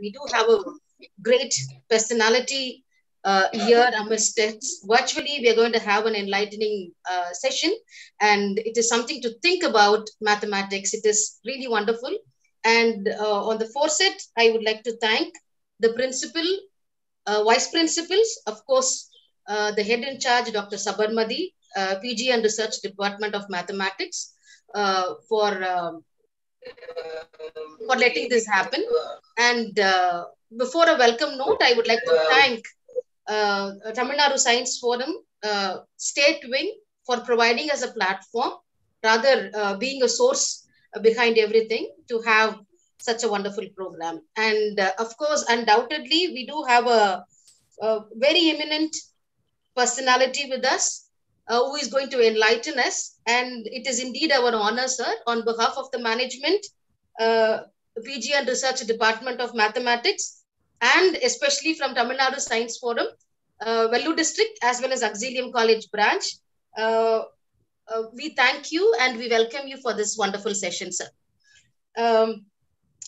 we do have a great personality uh, here amidst. Virtually, we are going to have an enlightening uh, session, and it is something to think about mathematics. It is really wonderful. And uh, on the foresight, I would like to thank the principal, uh, vice principals, of course, uh, the head in charge, Dr. Sabarmadi, uh, PG and Research Department of Mathematics, for um, for letting this happen. And uh, before a welcome note, I would like to thank uh, Tamil Nadu Science Forum uh, State Wing for providing us a platform, rather uh, being a source behind everything to have such a wonderful program. And uh, of course, undoubtedly, we do have a, a very eminent personality with us uh, who is going to enlighten us. And it is indeed our honor, sir, on behalf of the management, uh, PG and Research Department of Mathematics, and especially from Tamil Nadu Science Forum, uh, Vellore District, as well as Auxilium College branch. Uh, uh, we thank you and we welcome you for this wonderful session, sir. Um,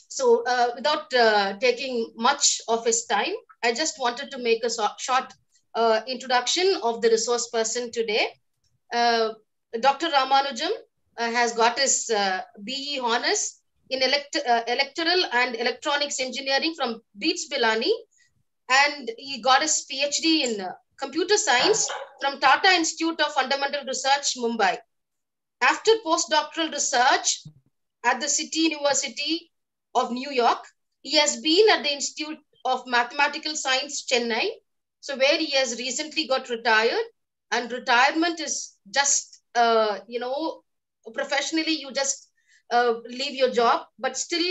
so, uh, without uh, taking much of his time, I just wanted to make a so- short uh, introduction of the resource person today. Uh, Dr. Ramanujam uh, has got his uh, BE honors in elect- uh, electoral and electronics engineering from Beats Bilani, and he got his PhD in uh, computer science from Tata Institute of Fundamental Research, Mumbai. After postdoctoral research at the City University of New York, he has been at the Institute of Mathematical Science, Chennai, so where he has recently got retired and retirement is just uh, you know professionally you just uh, leave your job but still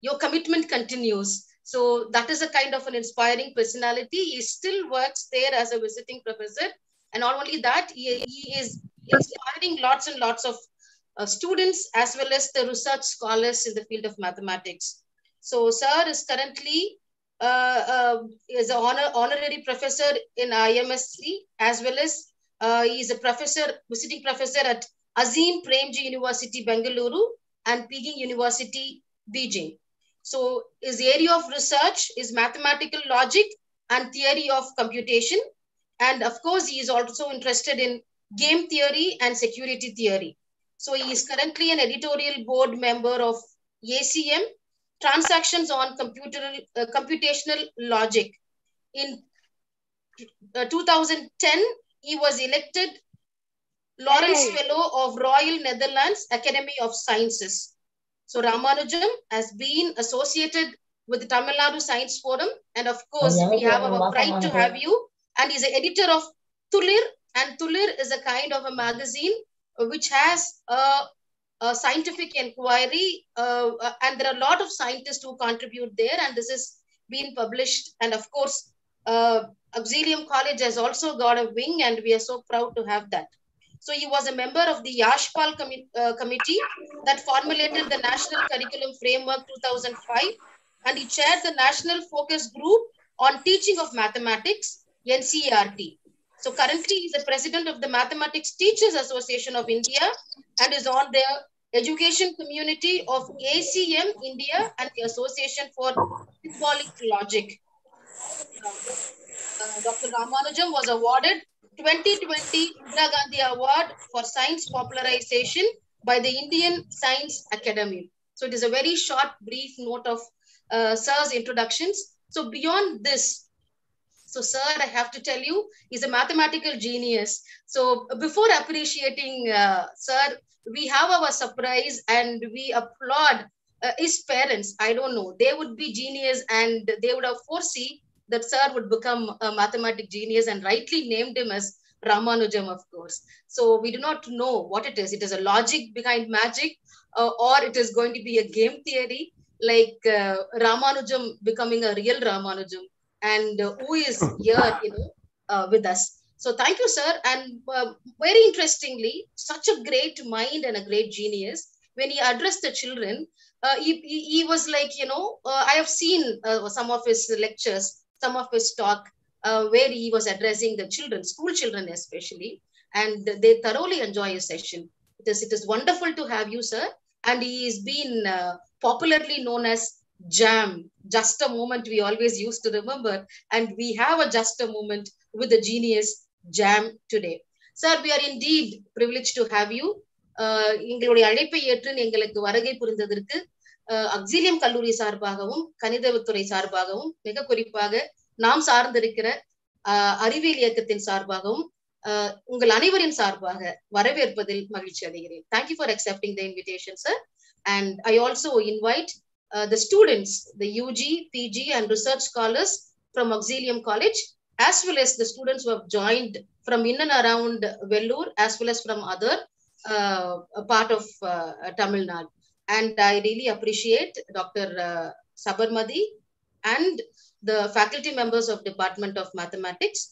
your commitment continues. So that is a kind of an inspiring personality. He still works there as a visiting professor and not only that he, he is inspiring lots and lots of uh, students as well as the research scholars in the field of mathematics. So sir is currently is an honor, honorary professor in IMSC as well as uh, he is a professor, visiting professor at Azim Premji University, Bengaluru and Peking University, Beijing. So his area of research is mathematical logic and theory of computation. And of course, he is also interested in game theory and security theory. So he is currently an editorial board member of ACM, transactions on computer, uh, computational logic. In uh, 2010, he was elected Lawrence Hey. Fellow of Royal Netherlands Academy of Sciences. So Ramanujam has been associated with the Tamil Nadu Science Forum, and of course, we have our pride to have you. And he's the editor of Tulir, and Tulir is a kind of a magazine uh, which has a scientific inquiry, uh, uh, and there are a lot of scientists who contribute there, and this is being published. And of course, uh, Auxilium College has also got a wing, and we are so proud to have that. So he was a member of the Yashpal uh, committee that formulated the National Curriculum Framework 2005, and he chaired the National Focus Group on Teaching of Mathematics, NCERT. So currently, he's the president of the Mathematics Teachers Association of India and is on the education community of ACM India and the Association for Symbolic Logic. Uh, Dr. Ramanujam was awarded 2020 Indira Gandhi Award for Science Popularization by the Indian Science Academy. So it is a very short, brief note of uh, Sir's introductions. So beyond this, so, sir, I have to tell you, he's a mathematical genius. So, before appreciating uh, sir, we have our surprise and we applaud uh, his parents. I don't know, they would be genius and they would have foresee that sir would become a mathematic genius and rightly named him as Ramanujam, of course. So, we do not know what it is. It is a logic behind magic, uh, or it is going to be a game theory like uh, Ramanujam becoming a real Ramanujam and uh, who is here, you know, uh, with us. So thank you, sir. And uh, very interestingly, such a great mind and a great genius. When he addressed the children, uh, he, he, he was like, you know, uh, I have seen uh, some of his lectures, some of his talk, uh, where he was addressing the children, school children especially, and they thoroughly enjoy his session. It is, it is wonderful to have you, sir. And he is been uh, popularly known as jam, just a moment we always used to remember. And we have a just a moment with the genius jam today. Sir, we are indeed privileged to have you. Uh, எங்களுடைய அழைப்பை ஏற்று எங்களுக்கு வருகை புரிந்ததற்கு uh, Auxilium கல்லூரி சார்பாகவும் கணிதத்துறை சார்பாகவும் மிக குறிப்பாக நாம் சார்ந்திருக்கிற uh, அறிவியல் இயக்கத்தின் சார்பாகவும் உங்கள் அனைவரின் சார்பாக வரவேற்பதில் மகிழ்ச்சி அடைகிறேன் thank you for accepting the invitation sir and I also invite the students the UG PG and research scholars from Auxilium college as well as the students who have joined from in and around Vellore as well as from other uh, part of uh, Tamil Nadu. And I really appreciate Dr. Uh, Sabarmadi and the faculty members of Department of Mathematics.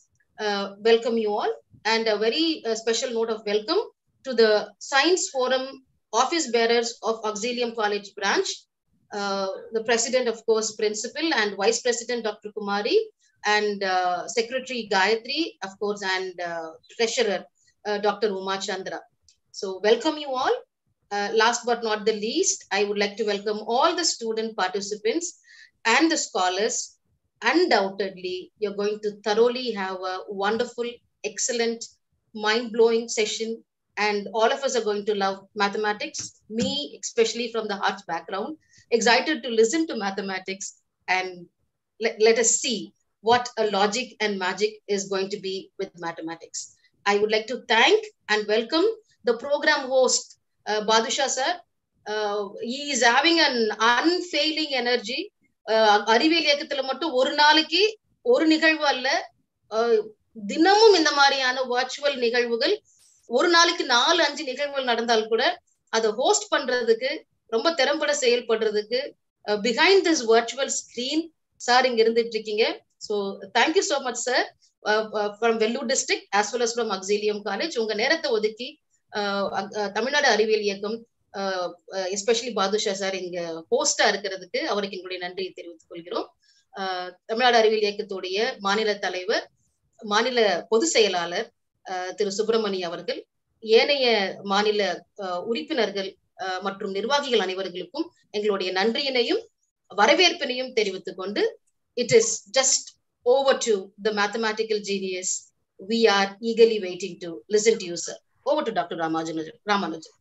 welcome you all and a very special note of welcome to the Science Forum office bearers of Auxilium College branch. the president, of course, principal and vice president, Dr. Kumari, and uh, Secretary Gayatri, of course, and uh, Treasurer uh, Dr. Uma Chandra. So, welcome you all. last but not the least, I would like to welcome all the student participants and the scholars. Undoubtedly, you're going to thoroughly have a wonderful, excellent, mind blowing session. And all of us are going to love mathematics, me, especially from the arts background, excited to listen to mathematics and let, let us see what a logic and magic is going to be with mathematics. I would like to thank and welcome the program host, uh, Badusha sir. Uh, he is having an unfailing energy. Uh, அறிவியல் இயக்கத்துல மட்டும் ஒரு நாளைக்கு ஒரு நிகழ்வு அல்ல uh, தினமும் இந்த மாதிரியான வர்ச்சுவல் நிகழ்வுகள் ஒரு நாளைக்கு நாலு அஞ்சு நிகழ்வுகள் நடந்தால் கூட அதை ஹோஸ்ட் பண்றதுக்கு ரொம்ப திறம்பட செயல்படுறதுக்கு behind this virtual screen sir இங்க இருந்துட்டு இருக்கீங்க so thank you so much sir from Vellore district as well as from Auxilium college உங்க நேரத்தை ஒதுக்கி uh, uh, தமிழ்நாடு அறிவியல் இயக்கம் uh, எஸ்பெஷலி பாதுஷா சார் இங்க ஹோஸ்டா இருக்கிறதுக்கு அவருக்கு எங்களுடைய நன்றியை தெரிவித்துக் கொள்கிறோம். தமிழ்நாடு அறிவியல் இயக்கத்துடைய மாநில தலைவர் மாநில பொதுச் செயலாளர் திரு சுப்பிரமணி அவர்கள் ஏனைய மாநில உறுப்பினர்கள் மற்றும் நிர்வாகிகள் அனைவர்களுக்கும் எங்களுடைய நன்றியினையும் வரவேற்பினையும் தெரிவித்துக் கொண்டு it is just over to the mathematical genius we are eagerly waiting to listen to you, sir. Over to Dr. Ramanujan. Ramanujan.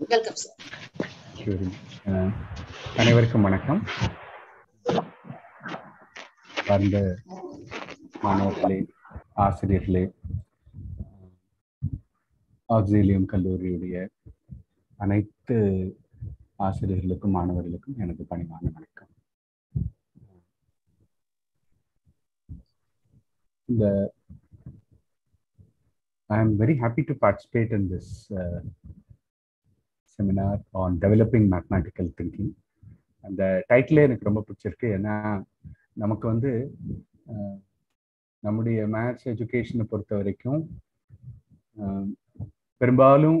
Welcome, sir. அனைவருக்கும் வணக்கம் வந்த மாணவர்களே ஆசிரியர்களே ஆக்சிலியம் கல்லூரியுடைய அனைத்து ஆசிரியர்களுக்கும் மாணவர்களுக்கும் எனது பணிவான வணக்கம் the I am very happy to participate in this uh, seminar on developing mathematical thinking. அந்த டைட்டிலே எனக்கு ரொம்ப பிடிச்சிருக்கு ஏன்னா நமக்கு வந்து நம்முடைய மேத்ஸ் எஜுகேஷனை பொறுத்த வரைக்கும் பெரும்பாலும்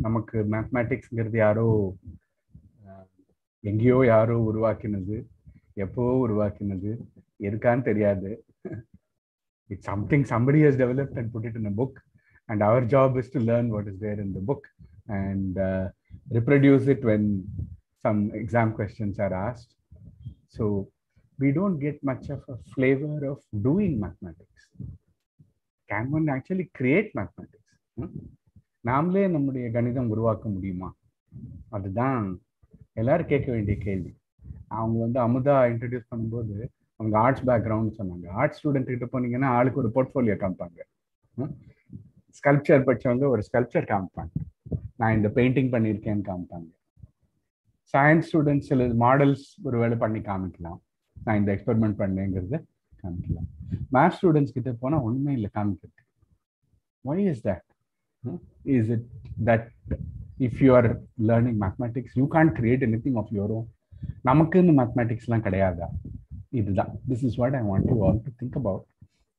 நமக்கு மேத்மேட்டிக்ஸ்ங்கிறது யாரோ எங்கேயோ யாரோ உருவாக்கினது எப்போவோ உருவாக்கினது எதுக்கான்னு தெரியாது it's something somebody has developed and put it in a book and our job is to learn what is there in the book and uh, reproduce it when some exam questions are asked so we don't get much of a flavor of doing mathematics can one actually create mathematics நாமளே நம்முடைய கணிதம் உருவாக்க முடியுமா அதுதான் எல்லாரும் கேட்க வேண்டிய கேள்வி அவங்க வந்து அமுதா இன்ட்ரடியூஸ் பண்ணும்போது அவங்க ஆர்ட்ஸ் பேக்ரவுண்ட் சொன்னாங்க. ஆர்ட்ஸ் ஸ்டூடெண்ட் கிட்ட போனீங்கன்னா ஆளுக்கு ஒரு போர்ட்ஃபோலியோ காமிப்பாங்க. ஸ்கல்ப்சர் படிச்சவங்க ஒரு ஸ்கல்ப்சர் காமிப்பாங்க. நான் இந்த பெயிண்டிங் பண்ணியிருக்கேன்னு காமிப்பாங்க. சயின்ஸ் ஸ்டூடெண்ட்ஸ் சில மாடல்ஸ் ஒரு வேலை பண்ணி காமிக்கலாம். நான் இந்த எக்ஸ்பெரிமெண்ட் பண்ணேங்கிறத காமிக்கலாம். மேத்ஸ் ஸ்டூடெண்ட்ஸ் கிட்ட போனால் ஒன்றுமே இல்லை காமிக்கிறது why is that is it that if you are learning mathematics you can't create anything of your own நமக்குன்னு மேத்மெட்டிக்ஸ்லாம் கிடையாதா? இதுதான் this is what I want you all to think about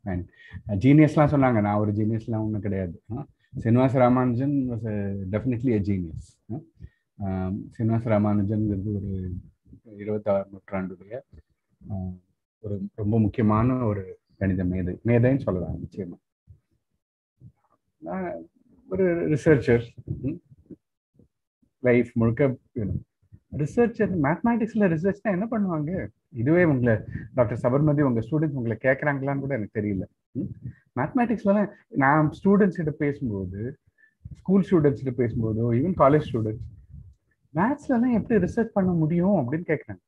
and ஜீனியஸ்லாம் சொன்னாங்க. நான் ஒரு ஜீனியஸ்லாம் ஒன்றும் கிடையாது. Srinivasa Ramanujan was definitely a genius Srinivasa ராமானுஜன்ங்கிறது ஒரு இருபத்தாறு நூற்றாண்டுடைய ஒரு ரொம்ப முக்கியமான ஒரு கணித மேதை. மேதைன்னு சொல்லலாம் நிச்சயமா. ஒரு ரிசர்ச்சர் லைஃப் முழுக்க ரிசர்ச் மேத்மேட்டிக்ஸ்ல ரிசர்ச்னா என்ன பண்ணுவாங்க? இதுவே உங்களை டாக்டர் சபர்மதி உங்க ஸ்டூடெண்ட்ஸ் உங்களை கேட்கறாங்களான்னு கூட எனக்கு தெரியல. மேத்மேட்டிக்ஸ்லாம் நான் ஸ்டூடெண்ட்ஸ் கிட்ட பேசும்போது ஸ்கூல் ஸ்டூடெண்ட்ஸ் கிட்ட பேசும்போதோ ஈவன் காலேஜ் ஸ்டூடெண்ட்ஸ் மேத்ஸ்லாம் எப்படி ரிசர்ச் பண்ண முடியும் அப்படின்னு கேட்கறாங்க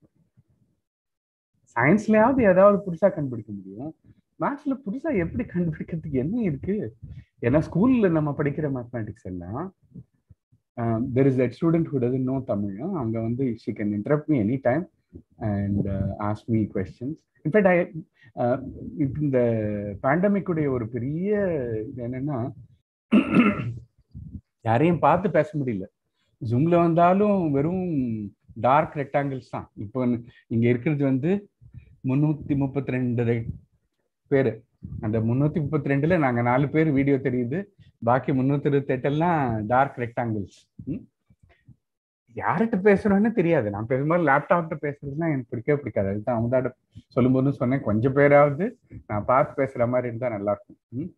சயின்ஸ்லயாவது ஏதாவது புதுசா கண்டுபிடிக்க முடியும். மேத்ஸ்ல புதுசா எப்படி கண்டுபிடிக்கிறதுக்கு என்ன இருக்கு? ஏன்னா ஸ்கூல்ல நம்ம படிக்கிற மேத்மேட்டிக்ஸ் எல்லாம் there is that student who doesn't know Tamil அங்க வந்து she can interrupt me any time and ask me questions in fact I இந்த பேண்டமிக்குடைய ஒரு பெரிய இது என்னன்னா யாரையும் பார்த்து பேச முடியல. ஜூம்ல வந்தாலும் வெறும் டார்க் ரெக்டாங்கிள்ஸ் தான். இப்போ இங்க இருக்கிறது வந்து முன்னூத்தி முப்பத்தி ரெண்டு பேரு. அந்த முன்னூத்தி முப்பத்தி ரெண்டுல நாங்க நாலு பேர் வீடியோ தெரியுது. பாக்கி முன்னூத்தி இருபத்தி எட்டெல்லாம் டார்க் ரெக்டாங்கிள்ஸ் யார்கிட்ட பேசுறோன்னு தெரியாது. நான் பெரும்பாலும் லேப்டாப்கிட்ட பேசுறதுன்னா எனக்கு பிடிக்கவே பிடிக்காது. அதுதான் அவங்கதாட சொல்லும்போது சொன்னேன். கொஞ்சம் பேராவது நான் பார்த்து பேசுற மாதிரி இருந்தா நல்லா இருக்கும்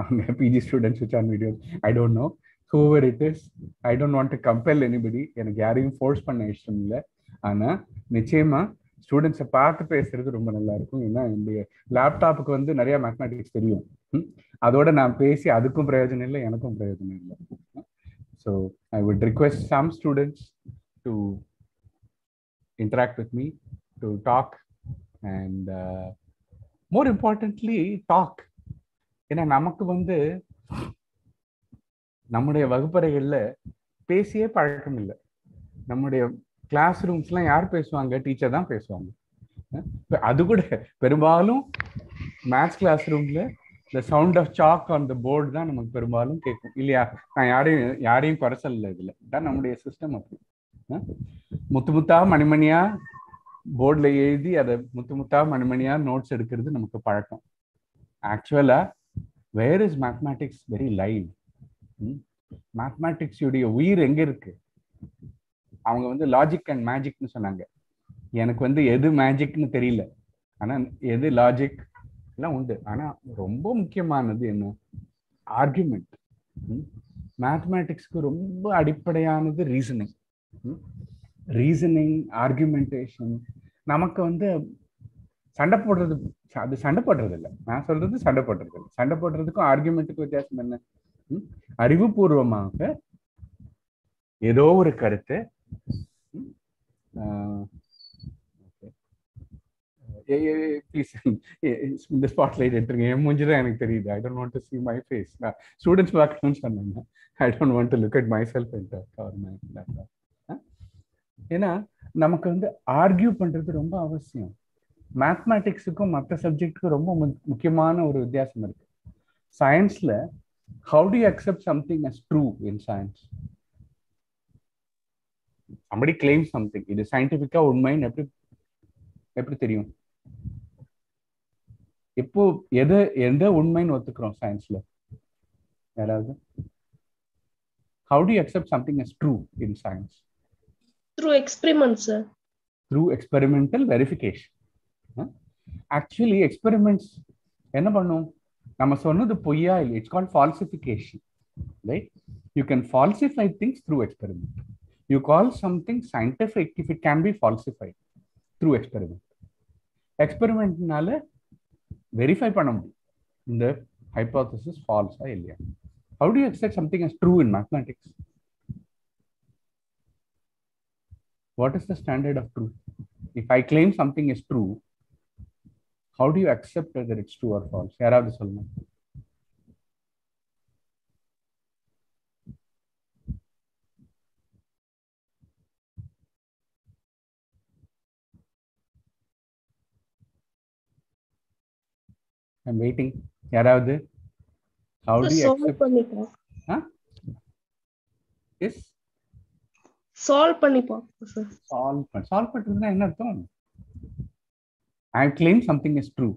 அவங்க PG students which on video I don't know whoever it is I don't want to compare anybody எனக்கு யாரையும் ஃபோர்ஸ் பண்ண இஷ்டம் இல்லை. ஆனா நிச்சயமா ஸ்டூடெண்ட்ஸை பார்த்து பேசுறது ரொம்ப நல்லா இருக்கும் ஏன்னா என்னுடைய லேப்டாப்புக்கு வந்து நிறைய மேத்மெட்டிக்ஸ் தெரியும். அதோட நான் பேசி அதுக்கும் பிரயோஜனம் இல்லை எனக்கும் பிரயோஜனம் இல்லை. So I would request some students to interact with me to talk and uh, more importantly talk. ஏன்னா நமக்கு வந்து நம்முடைய வகுப்பறைகளில் பேசியே பழக்கம் இல்லை. நம்முடைய கிளாஸ் ரூம்ஸ்லாம் யார் பேசுவாங்க? டீச்சர் தான் பேசுவாங்க. அது கூட பெரும்பாலும் மேத்ஸ் கிளாஸ் ரூம்ல இந்த sound of chalk on the board தான் நமக்கு பெரும்பாலும் கேட்கும் இல்லையா? நான் யாரையும் யாரையும் குறைச்சல் இல்லை இதுல. தான் நம்முடைய சிஸ்டம் அப்படி. முத்து முத்தா மணிமணியா போர்டில் எழுதி அதை முத்து முத்தா மணிமணியா நோட்ஸ் எடுக்கிறது நமக்கு பழக்கம். ஆக்சுவலா where is mathematics very live மேத்மேட்டிக்ஸுடைய உயிர் எங்க இருக்கு? அவங்க வந்து லாஜிக் அண்ட் மேஜிக்னு சொன்னாங்க. எனக்கு வந்து எது மேஜிக்னு தெரியல. ஆனா எது லாஜிக் எல்லாம் உண்டு. ஆனா ரொம்ப முக்கியமானது என்ன? ஆர்குமெண்ட் மேத்மேட்டிக்ஸ்க்கு ரொம்ப அடிப்படையானது ரீசனிங் ரீசனிங் ஆர்குமெண்டேஷன் நமக்கு வந்து சண்டை போடுறது அது சண்டை போடுறது இல்லை நான் சொல்றது சண்டை போடுறது இல்லை சண்டை போடுறதுக்கும் ஆர்குமெண்ட்டுக்கும் வித்தியாசம் என்ன? அறிவுபூர்வமாக ஏதோ ஒரு கருத்து ப்ளீஸ் இந்த ஸ்பாட்லைட் எடுத்துருங்க என் மூஞ்சி தான் எனக்கு தெரியுது I don't want to see my face நான் ஸ்டூடெண்ட்ஸ் பார்க்கணும்னு சொன்னாங்க I don't want to look at myself cover my laptop ஏன்னா நமக்கு வந்து ஆர்கியூ பண்ணுறது ரொம்ப அவசியம் மேத்மேட்டிக்ஸுக்கும் மற்ற சப்ஜெக்ட்டுக்கும் ரொம்ப முக்கியமான ஒரு வித்தியாசம் இருக்கு சயின்ஸில் how to accept something as true in science somebody claims something. இது சயின்டிபிக்கா உண்மைன்னு எப்படி எப்படி தெரியும்? இப்போ எது எந்த உண்மைன்னு ஒத்துக்கிறோம் சயின்ஸ்ல யாராவது? How to accept something as true in science through experiments sir. Through experimental verification. Actually experiments என்ன பண்ணும்? நம்ம சொன்னது பொய்யா இல்லை it's called falsification right you can falsify things through experiment You call something scientific if it can be falsified through experiment எக்ஸ்பெரிமெண்ட்னால verify பண்ண முடியும் இந்த ஹைப்போதசிஸ் ஃபால்ஸா இல்லையா how to expect something as true in mathematics what is the standard of truth? If I claim something is true, how do you accept whether it's true or false? யாராவது சொல்லுங்க I'm waiting. யாராவது how do you solve accept? பண்ணிப்போம் Huh? Yes? Solve பண்ணி பார்ப்போம் sir solve பண்ண solve பண்றதுன்னா என்ன அர்த்தம் I claim something is true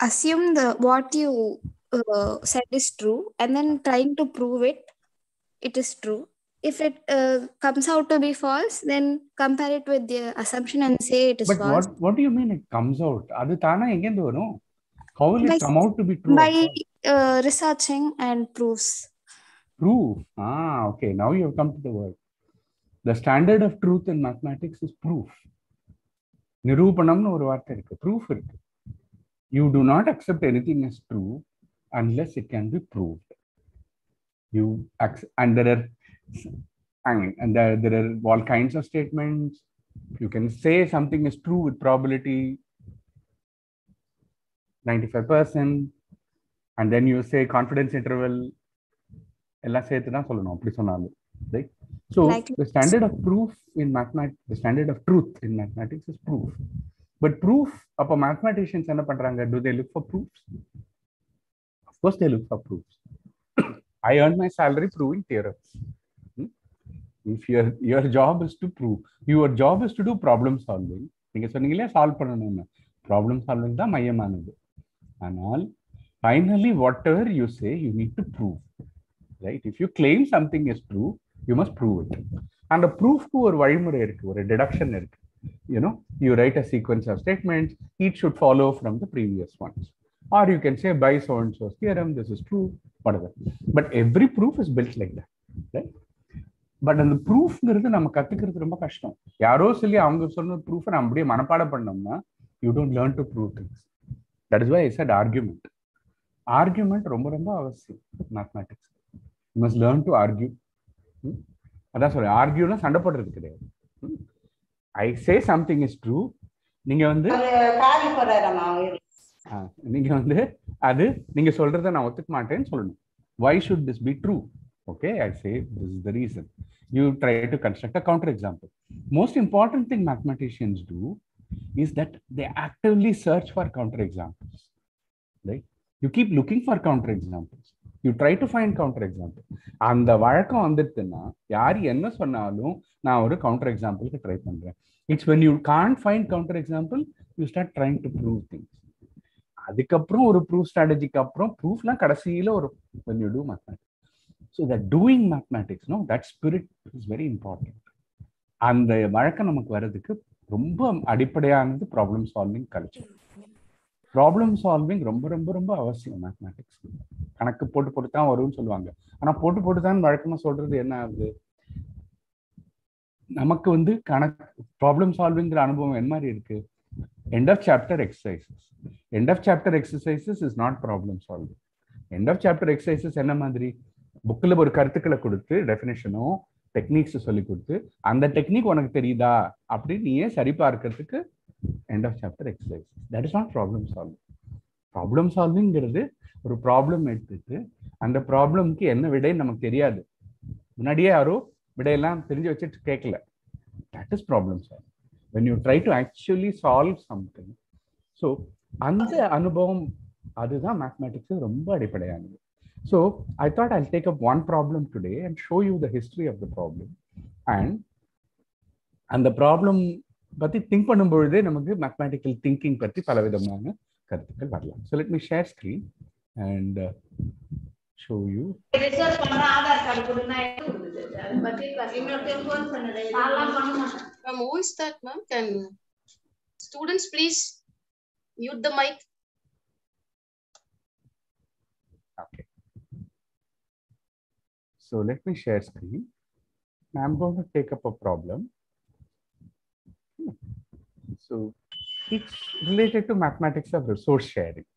assume the what you uh, said is true and then trying to prove it it is true if it uh, comes out to be false then compare it with the assumption and say it is but false what what you mean it comes out அது தானா எங்க இருந்து வரும் how will it By- come out to be true by uh, researching and proofs true ah okay now you have come to the word the standard of truth in mathematics is proof நிரூபணம்னு ஒரு வார்த்தை இருக்கு proof இருக்கு you do not accept any thing is true unless it can be proved you and there are and there, there are all kinds of statements you can say something is true with probability 95% and then you say confidence interval எல்லாம் சேர்த்து தான் சொல்லணும் அப்படி சொன்னாலும் right so the standard of proof in mathematics the standard of truth in mathematics is proof but proof அப்போ mathematicians என்ன பண்றாங்க? Do they look for proofs of course they look for proofs I earn my salary proving theorems. Hmm? if your your job is to prove your job is to do problem solving. நீங்க சொன்னீங்களே solve பண்ணணும்னு. Problem solving தான் மையமானது. ஆனால் finally whatever you say you need to prove right if you claim something is true you must prove it அந்த ப்ரூஃப்க்கு ஒரு வழிமுறை இருக்கு ஒரு டிடக்ஷன் இருக்கு. You know you write a sequence of statements each should follow from the previous ones or you can say by so and so theorem this is true whatever. But every proof is built like that but அந்த ப்ரூஃப்ங்கிறது நம்ம கத்துக்கிறது ரொம்ப கஷ்டம். யாரோ சொல்லி அவங்க சொன்ன ப்ரூஃபை நம்ம அப்படியே மனப்பாடம் பண்ணோம்னா you don't learn to prove things that is why at argument argument ரொம்ப ரொம்ப அவசியம். Mathematics must learn to argue அதான் சொல்றேன். ஆர்கியூனா சண்டை போடுறது கிடையாது. I say something is true நீங்க வந்து நீங்க வந்து அது நீங்க சொல்றத நான் ஒத்துக்க மாட்டேன்னு சொல்லணும். Why should this be true okay I say this is the reason you try to construct a counter example most important thing mathematicians do is that they actively search for counter examples right you keep looking for counter examples you try to find counter example அந்த வழக்கம் வந்துட்டுன்னா யார் என்ன சொன்னாலும் நான் ஒரு counter எக்ஸாம்பிளுக்கு try பண்றேன். It's when you can't find counter example you start trying to prove things அதுக்கப்புறம் ஒரு ப்ரூஃப் ஸ்ட்ராட்டஜிக்கு அப்புறம் ப்ரூஃப்லாம் கடைசியில ஒரு when you do mathematics. So that doing mathematics no that spirit is very important அந்த வழக்கம் நமக்கு வர்றதுக்கு ரொம்ப அடிப்படையானது problem solving culture problem solving ரொம்ப ரொம்ப ரொம்ப அவசியம் மேத்மெட்டிக்ஸ் கணக்கு போட்டு போட்டு தான் வரும்னு சொல்லுவாங்க. ஆனால் போட்டு போட்டு தான் வழக்கமாக சொல்றது என்ன ஆகுது? நமக்கு வந்து கணக்கு ப்ராப்ளம் சால்விங்கிற அனுபவம் என்ன மாதிரி இருக்கு. End of chapter exercises end of chapter exercises is not problem solving end of chapter exercises என்ன மாதிரி? புக்கில் ஒரு கருத்துக்களை கொடுத்து டெஃபினேஷனும் டெக்னிக்ஸ் சொல்லி கொடுத்து அந்த டெக்னிக் உனக்கு தெரியுதா? அப்படின்னு நீயே சரி பார்க்கறதுக்கு end of exercise that is not problem solve problem சால்விங்கிறது ஒரு ப்ராப்ளம் எடுத்துட்டு அந்த ப்ராப்ளம்க்கு என்ன விடைன்னு நமக்கு தெரியாது. முன்னாடியே யாரோ விடையெல்லாம் தெரிஞ்சு வச்சுட்டு கேட்கல that is problem solving when you try to actually solve something so அந்த அனுபவம் அதுதான் மேத்மெட்டிக்ஸ் ரொம்ப அடிப்படையானது. So I thought I take up one problem today and show you the history of the problem and அந்த problem பற்றி think பண்ணும்பொழுதே நமக்கு mathematical thinking பற்றி பல விதமான கருத்துக்கள் வரலாம் so let me share screen and show you research பண்ற ஆதார் கார்டு கொடுனா எடுத்து கொடுக்குது அதை பத்தி இன்னொருத்தர் ஃபோன் பண்ணது நான்லாம் பண்ண மாட்டேன் Ma'am, who is that, ma'am? Can students please mute the mic? So let me share screen. I'm going to take up a problem. So it's related to mathematics of resource sharing.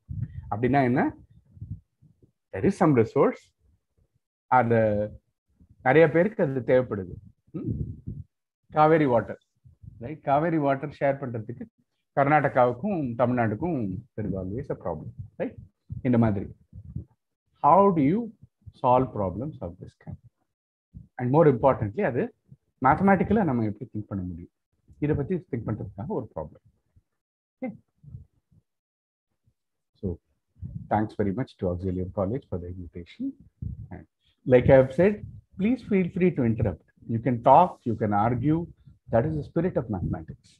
அப்படின்னா என்ன there is some resource அது நிறைய பேருக்கு அது தேவைப்படுது ம்? Kaveri water right Kaveri water share பண்றதுக்கு கர்நாடகாவுக்கும் தமிழ்நாட்டுக்கும் there is always a problem ரைட் இந்த மாதிரி how do you solve problems of this kind and more importantly அது மேத்தமேட்டிக்கலா நம்ம எப்படி திங்க் பண்ண முடியும் இதை பத்தி திங்க் பண்றதுக்காக ஒரு problem okay so thanks very much to Auxilium College for the invitation and like I have said please feel free to interrupt you can talk you can argue that is the spirit of mathematics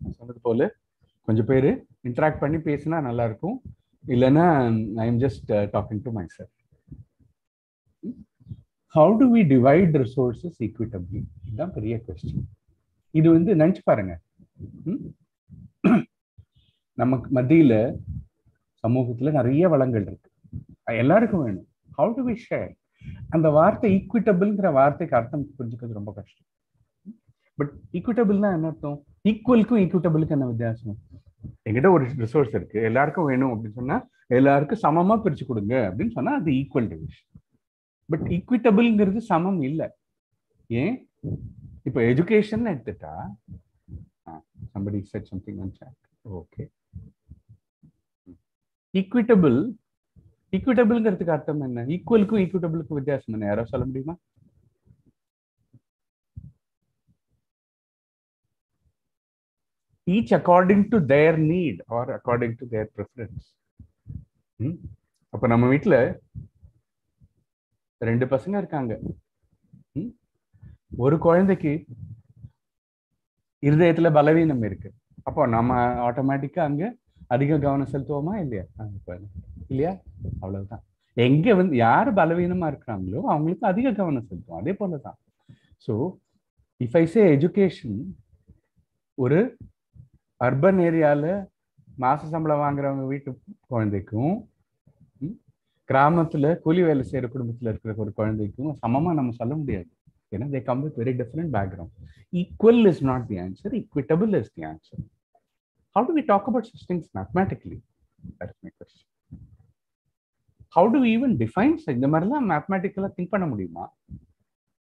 நான் சொன்னது போல கொஞ்சம் பேர் interact பண்ணி பேசினா நல்லா இருக்கும் இல்லைன்னா I am just talking to my sir how do we divide resources equitably இதுதான் பெரிய கொஸ்டின் இது வந்து நினச்சி பாருங்க. நமக்கு மத்தியில் சமூகத்தில் நிறைய வளங்கள் இருக்கு. எல்லாருக்கும் வேணும். ஹவு டு வி ஷேர் அந்த வார்த்தை ஈக்விட்டபிள்ங்கிற வார்த்தைக்கு அர்த்தம் புரிஞ்சுக்கிறது ரொம்ப கஷ்டம். பட் ஈக்விட்டபிள்னா என்ன அர்த்தம்? ஈக்குவலுக்கும் ஈக்விட்டபிளுக்கு என்ன வித்தியாசம்? என்கிட்ட ஒரு ரிசோர்ஸ் இருக்கு. எல்லாருக்கும் வேணும் அப்படின்னு சொன்னா எல்லாருக்கும் சமமா பிரிச்சு கொடுங்க அப்படின்னு சொன்னா அது ஈக்குவல் டிவிஷன் பட் ஈக்விட்டபிள்ங்கிறது சமம் இல்லை. ஏன்? இப்போ எஜுகேஷன் எடுத்துட்டா somebody said something on chat. Equitable ஈக்விட்டபிள்ங்கிறதுக்கு அர்த்தம் என்ன? ஈக்குவலுக்கும் ஈக்விட்டபிளுக்கும் வித்தியாசம் என்ன? யாரோ சொல்ல முடியுமா? Each according to their need or according to their preference ம்? அப்ப நம்ம வீட்டில் ரெண்டு பசங்க இருக்காங்க. ம்? ஒரு குழந்தைக்கு இருதயத்துல பலவீனம் இருக்கு. அப்போ நம்ம ஆட்டோமேட்டிக்கா அங்க அதிக கவனம் செலுத்துவோமா இல்லையா? குழந்தை. இல்லையா? அவ்வளவுதான். எங்க வந்து யார் பலவீனமா இருக்கிறாங்களோ அவங்களுக்கு அதிக கவனம் செலுத்துவோம். அதே போலதான். So if I say education ஒரு அர்பன் ஏரியாவில் மாச சம்பளம் வாங்குறவங்க வீட்டு குழந்தைக்கும் கிராமத்தில் கூலி வேலை செய்கிற குடும்பத்தில் இருக்கிற ஒரு குழந்தைக்கும் சமமாக நம்ம சொல்ல முடியாது. ஏன்னா they come with very different background equal is not the answer equitable is the answer how do we talk about such things mathematically? How to my question. How do we even define such- இந்த மாதிரிலாம் மேத்தமேட்டிக்கலா think பண்ண முடியுமா?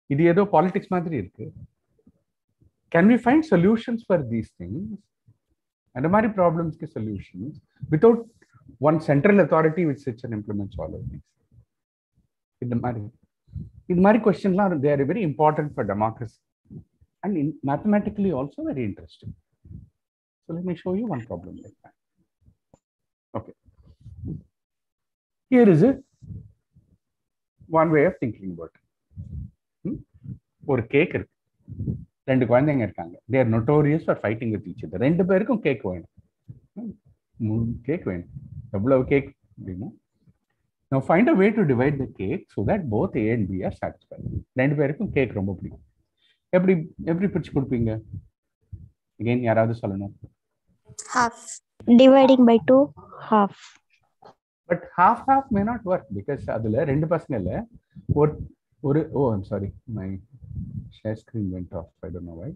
இது ஏதோ politics மாதிரி இருக்கு. Can we find solutions for these things அந்த மாதிரி ப்ராப்ளம்ஸ்க்கு solutions without one central authority which sits and implements all of these இந்த மாதிரி இது மாதிரி கொஸ்டின்லாம் they are very important for democracy and in mathematically also very interesting so let me show you one problem like that okay here is one way of thinking about ஒரு cake இருக்கு ரெண்டு குழந்தைங்க இருக்காங்க. They're notorious for fighting with each ரெண்டு பேருக்கும் cake வேணும். Cake வேணும். எவ்வளவு கேக் அப்படின்னா Now find a way to divide the cake so that both A and B are satisfied. ரெண்டு பேருக்கும் கேக் ரொம்ப பிடிக்கும். எப்படி எப்படி பிரிச்சு கொடுப்பீங்க? Again யாராவது சொல்லணும்? Half. Dividing by 2 half. But half half may not work because அதுல ரெண்டு பசங்க இல்ல. ஒரு ஒரு ஓ I'm sorry my no why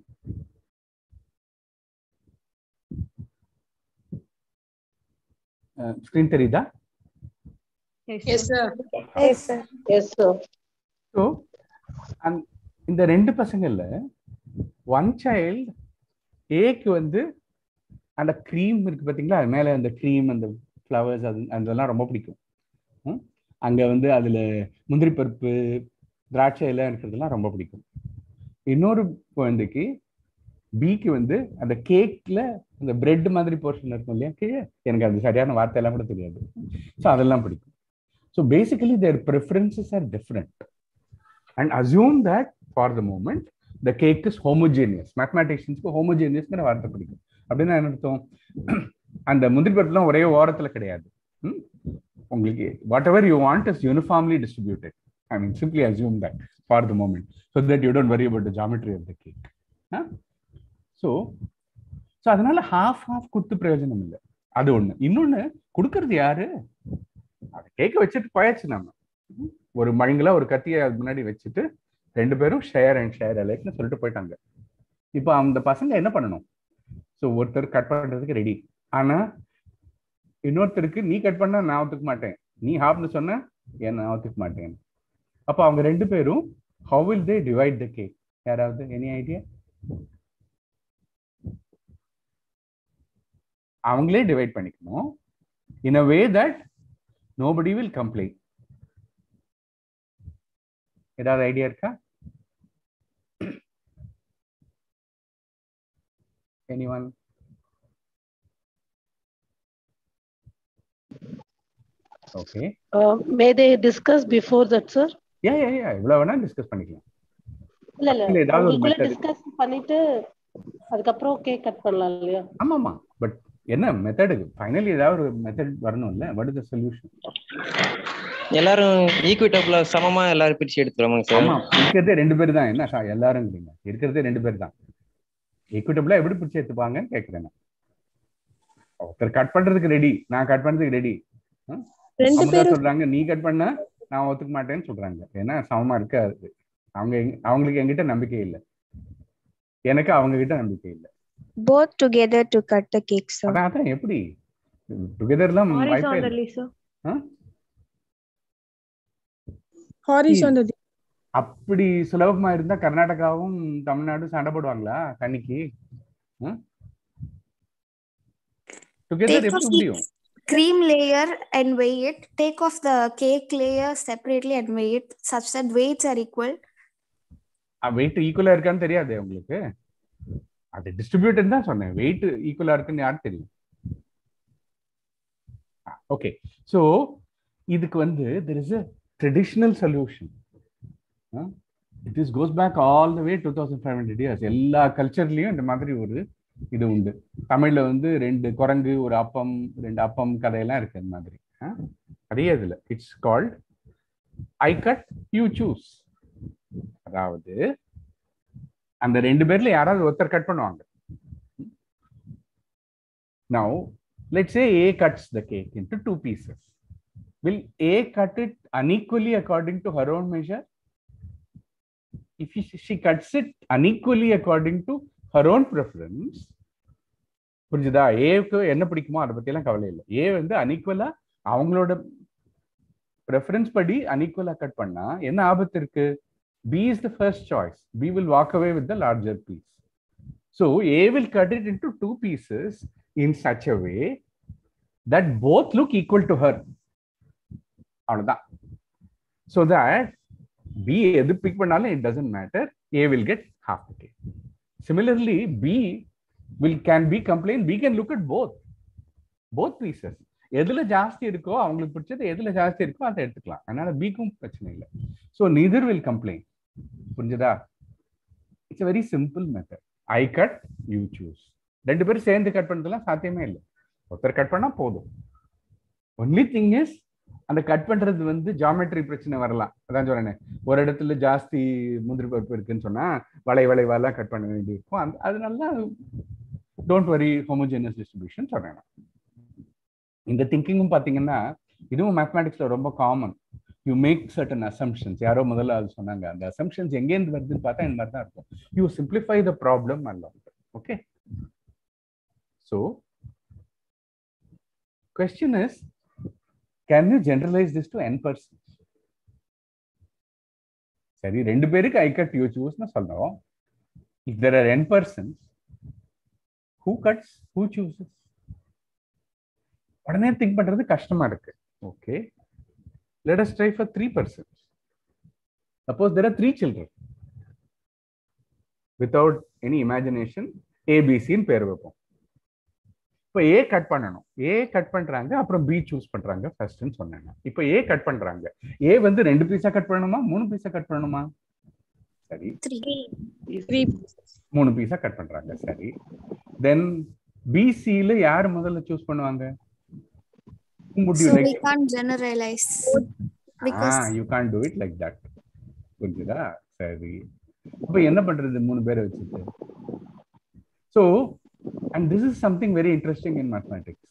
screen தெரியுதா? Yes, sir. yes sir. Yes, sir. So அந் இந்த ரெண்டு பசங்கள்ல ஒன் சைல்டு ஏக்கு வந்து அந்த க்ரீம் இருக்கு பார்த்தீங்களா அது மேலே அந்த க்ரீம் அந்த ஃப்ளவர்ஸ் அது அதெல்லாம் ரொம்ப பிடிக்கும்? அங்க வந்து அதுல முந்திரி பருப்பு திராட்சை எல்லாம் இருக்கிறதெல்லாம் ரொம்ப பிடிக்கும். இன்னொரு குழந்தைக்கு பிக்கு வந்து அந்த கேக்ல அந்த பிரெட் மாதிரி போர்ஷன் இருக்கும் இல்லையா? கீழே. எனக்கு அது சரியான வார்த்தை எல்லாம் கூட தெரியாது. ஸோ அதெல்லாம் பிடிக்கும். So basically their preferences are different and assume that for the moment the cake is homogeneous மேத்தமேட்டிக்ஸியன்ஸ்க்கு ஹோமோஜேனியஸ்ங்கிற வார்த்தை பிடிக்கும். அப்படின்னா என்ன அர்த்தம்? அந்த முந்திரி பருப்புலாம் ஒரே ஓரத்தில் கிடையாது. ம்? உங்களுக்கு whatever you want is uniformly distributed I mean simply assume that for the so that that you worry about the geometry of the cake huh? So so அதனால ஹாஃப் ஹாஃப் கொடுத்து பிரயோஜனம் இல்லை. அது ஒண்ணு. இன்னொன்னு கொடுக்கறது யாரு? அதை கேக்க வச்சுட்டு போயாச்சு நம்ம. ஒரு மழுங்கல ஒரு கத்தியை முன்னாடி வச்சுட்டு ரெண்டு பேரும் ஷேர் அண்ட் ஷேர் அலைக்னு சொல்லிட்டு போயிட்டாங்க. இப்போ அந்த பசங்க என்ன பண்ணணும்? ஸோ ஒருத்தர் கட் பண்றதுக்கு ரெடி ஆனா இன்னொருத்தருக்கு நீ கட் பண்ணா நான் ஒத்துக்க மாட்டேன். நீ ஹாப்னு சொன்ன ஏன் நான் ஒத்துக்க மாட்டேன் அப்போ அவங்க ரெண்டு பேரும் how will they divide the cake யாராவது எனி ஐடியா அவங்களே டிவைட் பண்ணிக்கணும் in a way that nobody will complaint ஏதாவது ஐடியா இருக்கா anyone okay Uh, may they discuss before that, sir? yeah yeah yeah இவ்வளவு வேணா டிஸ்கஸ் பண்ணிக்கலாம். இல்ல இல்ல. இல்ல, ஏதாவது ஒரு. டிஸ்கஸ் பண்ணிட்டு அதுக்கப்புறம் கேக் கட் பண்ணலாம் இல்லையா? ஆமா ஆமா பட் என்ன மெத்தடு ஃபைனலி ஏதாவது ஒரு மெத்தட் வரணும்ல. வாட் இஸ் த சொல்யூஷன் எல்லாரும் ஈக்குவிட்டபிளா சமமா எல்லாரும் பிரிச்சு எடுத்துருவாங்க சார்? ஆமா. இருக்கிறதே ரெண்டு பேர் தான். என்ன எல்லாருங்கிறீங்க இருக்கிறதே ரெண்டு பேர் தான். ஈக்குவிட்டபிளா எப்படி பிடிச்சி எடுத்துப்பாங்கன்னு கேட்கிறேன் நான். ஒருத்தர் கட் பண்றதுக்கு ரெடி நான் கட் பண்றதுக்கு ரெடி ரெண்டு அவங்க பேரும் சொல்றாங்க நீ கட் பண்ண நான் ஒத்துக்க மாட்டேன்னு சொல்றாங்க. ஏன்னா சமமா இருக்காது. அவங்க அவங்களுக்கு என்கிட்ட நம்பிக்கை இல்லை. எனக்கு அவங்க கிட்ட நம்பிக்கை இல்லை. Both together to cut the cake, sir. அதான் எப்படி? டுகெதர்லாம் வாய்ப்பே இல்லை? Horizontally. அப்படி சுலபமா இருந்தா கர்நாடகாவும் தமிழ்நாடும் சண்டை போடுவாங்களா? கன்னிக்கு டுகெதர் எப்படி முடியும்? Cream layer and weigh it. Take off the cake layer separately and weigh it such that weights are equal. Weight ஈக்குவலா இருக்கான்னு தெரியாது உங்களுக்கு? அது டிஸ்ட்ரிபியூட்டட் தான் சொன்னேன். வெயிட் ஈக்குவலா இருக்குன்னு யாருக்கு தெரியும்? ஓகே ஸோ இதுக்கு வந்து there is a traditional solution it is goes back all the way two thousand five hundred years எல்லா கல்ச்சர்லயும் இந்த மாதிரி ஒரு இது உண்டு தமிழ்ல வந்து ரெண்டு குரங்கு ஒரு அப்பம் ரெண்டு அப்பம் கதையெல்லாம் இருக்கு அந்த மாதிரி அதே இதுல it's called I cut you choose அதாவது அந்த ரெண்டு பேர்ல யாராவது ஒருத்தர் கட் பண்ணுவாங்க now let's A A cuts the cake into two pieces will A cut it unequally according to her own measure if she, she cuts it unequally according her own preference புரிஞ்சுதா? ஏவுக்கு என்ன பிடிக்குமோ அதை பற்றிலாம் கவலை இல்லை. ஏ வந்து அன்இக்குவலா அவங்களோட ப்ரெஃபரன்ஸ் படி அன்இக்குவலா கட் பண்ணா என்ன ஆபத்து இருக்கு? B is the first choice B will walk away with the larger piece so A will cut it into two pieces in such a way that both look equal to her அவ்வளோதான் so that B எது pick பண்ணாலும் it doesn't matter A will get half okay similarly B will can B complaint B can look at both both pieces. எதுல ஜாஸ்தி இருக்கோ அவங்களுக்கு பிடிச்சது எதுல ஜாஸ்தி இருக்கோ அதை எடுத்துக்கலாம். அதனால பிக்கும் பிரச்சனை இல்லை. ஸோ நீதர் வில் கம்ப்ளைண்ட் புரிஞ்சுதா? It's very simple method I cut you choose ரெண்டு பேரும் சேர்ந்து கட் பண்ணுறதுலாம் சாத்தியமே இல்லை. ஒருத்தர் கட் பண்ணா போதும். ஒன்லி திங் இஸ் அந்த கட் பண்றது வந்து ஜாமெட்ரி பிரச்சனை வரலாம். அதான் சொல்றேன். ஒரு இடத்துல ஜாஸ்தி முந்திரி பருப்பு இருக்குன்னு சொன்னா வளை வளைவாலாம் கட் பண்ண வேண்டி இருக்கும் அந்த அதனால டோன்ட் வரி ஹோமோஜினியஸ் டிஸ்ட்ரிபியூஷன் சொல்றேன் இந்த திங்கிங்கும் பாத்தீங்கன்னா இதுவும் மேத்தமேட்டிக்ஸ்ல ரொம்ப common you make certain assumptions யாரோ முதல்ல அது சொன்னாங்க. அந்த அசம்ஷன்ஸ் எங்கேருந்து வருதுன்னு பார்த்தா இந்த மாதிரி தான் இருக்கும். யூ சிம்பிளிஃபை த ப்ராப்ளம் அல்ல okay so question is can you generalize this to n person சரி ரெண்டு பேருக்கு ஐ கட் யூ சூஸ்னு சொல்றோம் if there are n persons who cuts who chooses உடனே திங்க் பண்றது கஷ்டமா இருக்கு. Okay let us try for three persons suppose there are three children without any imagination ஏபிசின்னு பேர் வைப்போம். இப்போ ஏ கட் பண்ணணும். ஏ கட் பண்றாங்க அப்புறம் பி சூஸ் பண்றாங்க ஃபர்ஸ்ட்னு சொன்னாங்க. இப்போ ஏ கட் பண்றாங்க. ஏ வந்து ரெண்டு பீஸா கட் பண்ணணுமா மூணு பீஸா கட் பண்ணணுமா? சரி. மூணு பீஸா கட் பண்றாங்க சரி. தென் பிசியில யார் முதல்ல சூஸ் பண்ணுவாங்க? You can't do it like that புரிஞ்சுதா? சரி. அப்ப என்ன பண்றது மூணு பேரை வச்சுட்டு? So And this is something very interesting in mathematics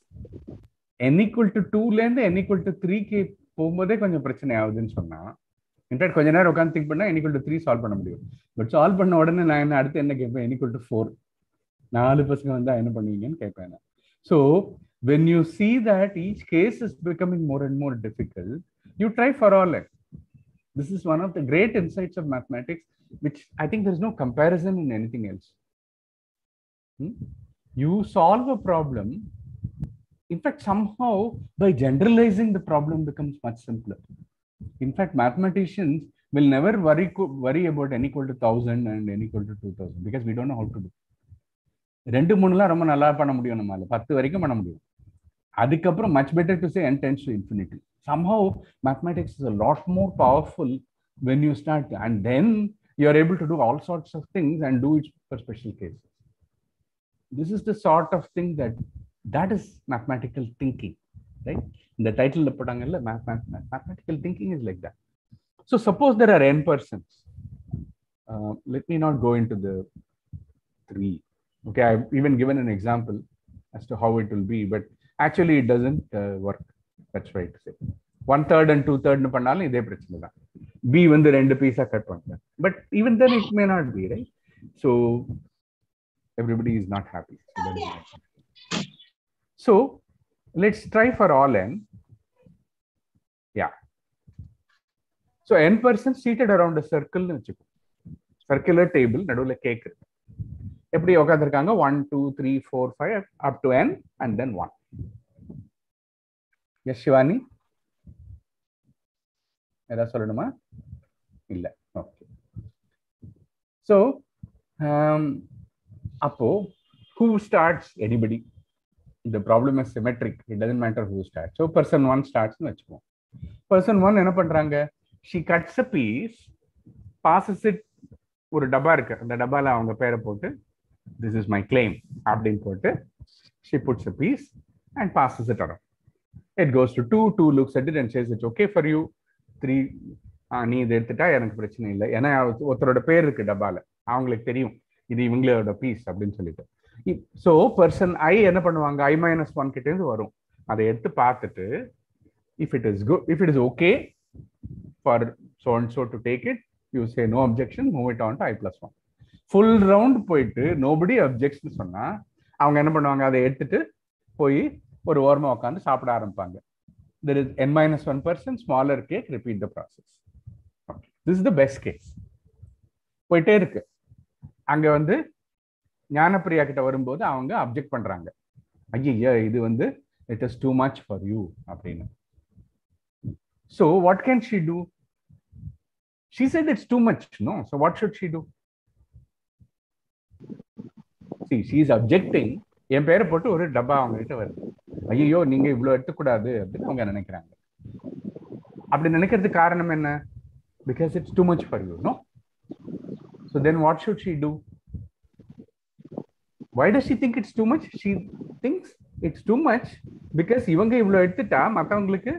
n equal to டூல இருந்து என் ஈக்குவல் டு த்ரீக்கு போகும்போதே கொஞ்சம் பிரச்சனை ஆகுதுன்னு சொன்னா இன்ஃபேக்ட் கொஞ்ச நேரம் உட்காந்து திங்க் பண்ணா n equal to three solve பண்ண முடியும் பட் சால்வ் பண்ண உடனே நான் என்ன அடுத்து என்ன கேட்பேன் என் ஈக்குவல் டு ஃபோர் நாலு பசங்க வந்தா என்ன பண்ணுவீங்கன்னு கேட்பேன் நான் so when you see that each case is becoming more and more difficult, you try for all it. This is one of the great insights of mathematics, which I think there's no comparison in anything else. Hmm? You solve a problem. In fact, somehow by generalizing the problem becomes much simpler. In fact, mathematicians will never worry worry about n equal to thousand and n equal to two thousand because we don't know how to do. ரெண்டு மூணுலாம் ரொம்ப நல்லா பண்ண முடியும் நம்மளால பத்து வரைக்கும் பண்ண முடியும் அதுக்கப்புறம் much better to say n tends to infinity somehow mathematics is a lot more powerful when you start and then you are able to do all sorts of things and do it for special cases this is the sort of thing that that is mathematical thinking right இந்த title போட்டாங்கல்ல mathematical thinking is like that so suppose there are n persons uh, let me not go into the three okay i've even given an example as to how it will be but actually it doesn't uh, work that's right to say one third and two தேர்ட்னு பண்ணாலும் இதே பிரச்சனை தான் B வந்து ரெண்டு பீஸா cut பண்றேன் but even then it may not be right so everybody is not happy. So, that is not happy. so let's try for all n. Yeah. So n persons seated around a circle னு வச்சுக்கோ circular table நடுவில் cake இருக்கு எப்படி உட்காந்துருக்காங்க one two three four five up to n and then one yes Shivani ஏதாவது சொல்லணுமா இல்லை okay so அப்போ ஹூ ஸ்டார்ட்ஸ் எனிபடி இந்த problem is symmetric it doesn't matter who start so person one ஸ்டார்ட்ஸ்னு வச்சுப்போம் பர்சன் ஒன் என்ன பண்றாங்க she cuts a piece passes it ஒரு டப்பா இருக்கு அந்த டப்பால அவங்க பேரை போட்டு திஸ் இஸ் மை கிளைம் அப்படின்னு போட்டு she puts a piece and passes it around it goes to two two looks at it and says it's okay for you three நீ இதை எடுத்துட்டா எனக்கு பிரச்சனை இல்லை ஏன்னா ஒருத்தரோட பேர் இருக்கு டப்பால அவங்களுக்கு தெரியும் இது இவங்களோட பீஸ் அப்படின்னு சொல்லிட்டு. ஸோ பர்சன் ஐ என்ன பண்ணுவாங்க? ஐ மைனஸ் ஒன் கிட்டேருந்து வரும். அதை எடுத்து பார்த்துட்டு if it is good if it is okay for so and so to take it you say no objection move it on to i plus one full round போயிட்டு nobody objection சொன்னால் அவங்க என்ன பண்ணுவாங்க? அதை எடுத்துட்டு போய் ஒரு ஓரமாக உட்காந்து சாப்பிட ஆரம்பிப்பாங்க. There is n minus one person smaller cake repeat the process this is the best case போயிட்டே இருக்கு. அங்க வந்து ஞானப்பிரியா கிட்ட வரும்போது அவங்க அப்ஜெக்ட் பண்றாங்க. ஐயா இது வந்து it is too much for you அப்படின்னு. So what can she do she said it's too much no so what should she do see she is objecting என் பேரை போட்டு ஒரு டப்பா அவங்க கிட்ட வருது. ஐயோ நீங்க இவ்வளவு எடுத்துக்கூடாது அப்படின்னு அவங்க நினைக்கிறாங்க. அப்படி நினைக்கிறதுக்கு காரணம் என்ன? Because it's too much for you no So then what should she do? Why does she think it's too much? She thinks it's too much because இவங்க இவ்வளவு எடுத்துட்டா மற்றவங்களுக்கு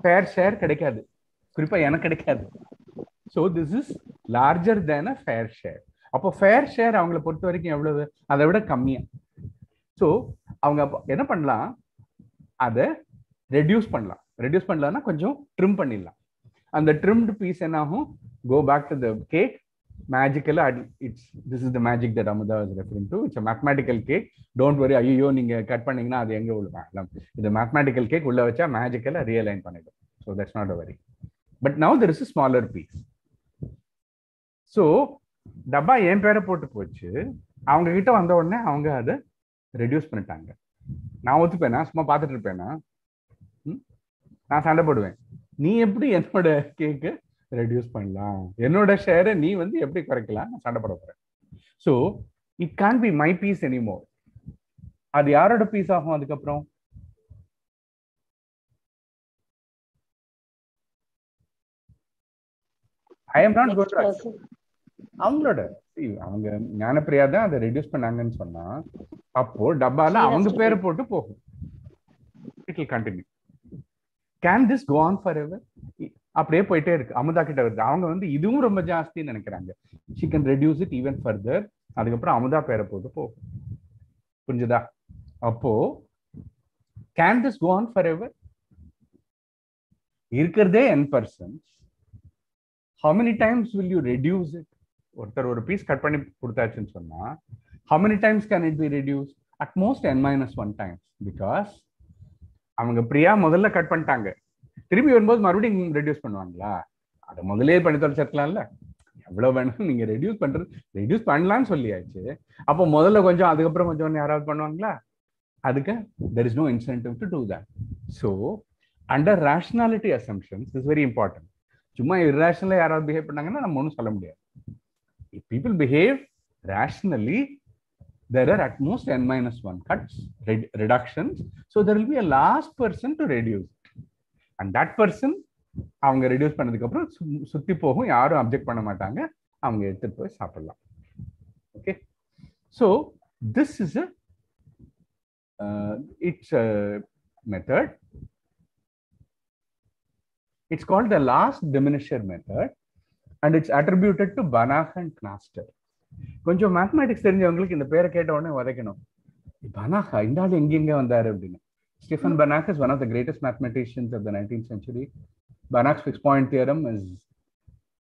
ஃபேர் ஷேர் கிடைக்காது. குறிப்பா எனக்கு கிடைக்காது. So this is larger than a fair share அப்போ fair share அவங்களை பொறுத்த வரைக்கும் எவ்வளவு? அதை விட கம்மியா. ஸோ அவங்க என்ன பண்ணலாம்? அதை ரெடியூஸ் பண்ணலாம். ரெடியூஸ் பண்ணலாம்னா கொஞ்சம் ட்ரிம் பண்ணிடலாம். அந்த ட்ரிம்டு பீஸ் என்ன ஆகும் go back to the cake மேஜிக்கலா it's this is the magic that Amudha is referring to it's mathematical cake don't worry ஐயோ நீங்க கட் பண்ணீங்கன்னா அது எங்க உள்ள இது மேத்மெட்டிக்கல் கேக் உள்ள வச்சா மேஜிக்கலா ரியலைன் பண்ணிடும். So that's not a worry but now there is smaller piece so டப்பா என் பேரை போட்டு போச்சு. அவங்க கிட்ட வந்த உடனே அவங்க அதை ரெடியூஸ் பண்ணிட்டாங்க. நான் ஒத்துப்பேனா? சும்மா பார்த்துட்டு இருப்பேனா? நான் சண்டை போடுவேன். நீ எப்படி என்னோட கேக்கு ரெடியூஸ் பண்ணலாம். என்னோட ஷேரை நீ வந்து எப்படி குறைக்கலாம்? நான் சண்டை போட போறேன். So it can't be my piece anymore அது யாரோட பீஸ் ஆகும் அதுக்கப்புறம்? ஐ எம் நாட் கோட் அவங்களோட அவங்க ஞானப்பிரியா தான் அதை ரெடியூஸ் பண்ணாங்கன்னு சொன்னா அப்போ டப்பால அவங்க பேரை போட்டு போகும். It will continue can this go on forever அப்படியே போயிட்டே இருக்கு. அமுதா கிட்ட வருது அவங்க வந்து இதுவும் ரொம்ப ஜாஸ்தின்னு நினைக்கிறாங்க. She can reduce it even further அதுக்கப்புறம் அமுதா பேரை போட்டு போகும் புரிஞ்சுதா? அப்போ can this go on forever இருக்கிறதே n persons how many times will you reduce it ஒருத்தர் ஒரு பீஸ் கட் பண்ணி கொடுத்தாச்சுன்னு சொன்னா how many times can it be reduce at most n minus one times because அவங்க பிரியா முதல்ல கட் பண்ணிட்டாங்க. திரும்பி வரும்போது மறுபடியும் ரெடியூஸ் பண்ணுவாங்களா? அதை முதலே பண்ணி தொலைச்சிருக்கலாம்ல எவ்வளவு வேணும் நீங்க ரெடியூஸ் பண்றது ரெடியூஸ் பண்ணலாம்னு சொல்லியாச்சு. அப்போ முதல்ல கொஞ்சம் அதுக்கப்புறம் கொஞ்சம் யாராவது பண்ணுவாங்களா? அதுக்கு there is no incentive to do that so under rationality assumptions is very important சும்மா இர்ரேஷனலா யாராவது பிஹேவ் பண்ணாங்கன்னா நம்ம ஒன்றும் சொல்ல முடியாது. If people behave rationally there are at most n minus 1 cuts red, reductions. So there will be a last person to reduce. And that person அவங்க reduce பண்ணதுக்கு அப்புறம் சுத்தி போகும். யாரும் அப்ஜெக்ட் பண்ண மாட்டாங்க. அவங்க எடுத்துட்டு போய் சாப்பிடலாம். Okay so this is a it's method it's call the last diminisher method and it's attributed to Banach and Knaster கொஞ்சம் மேத்தமேட்டிக்ஸ் தெரிஞ்சவங்களுக்கு இந்த பேரை கேட்ட உடனே உதைக்கணும். பனாகா இந்த ஆள் எங்கெங்க வந்தாரு? அப்படின்னு. Stephen Banach is one of the greatest mathematicians of the 19th century. Banach's fixed point theorem is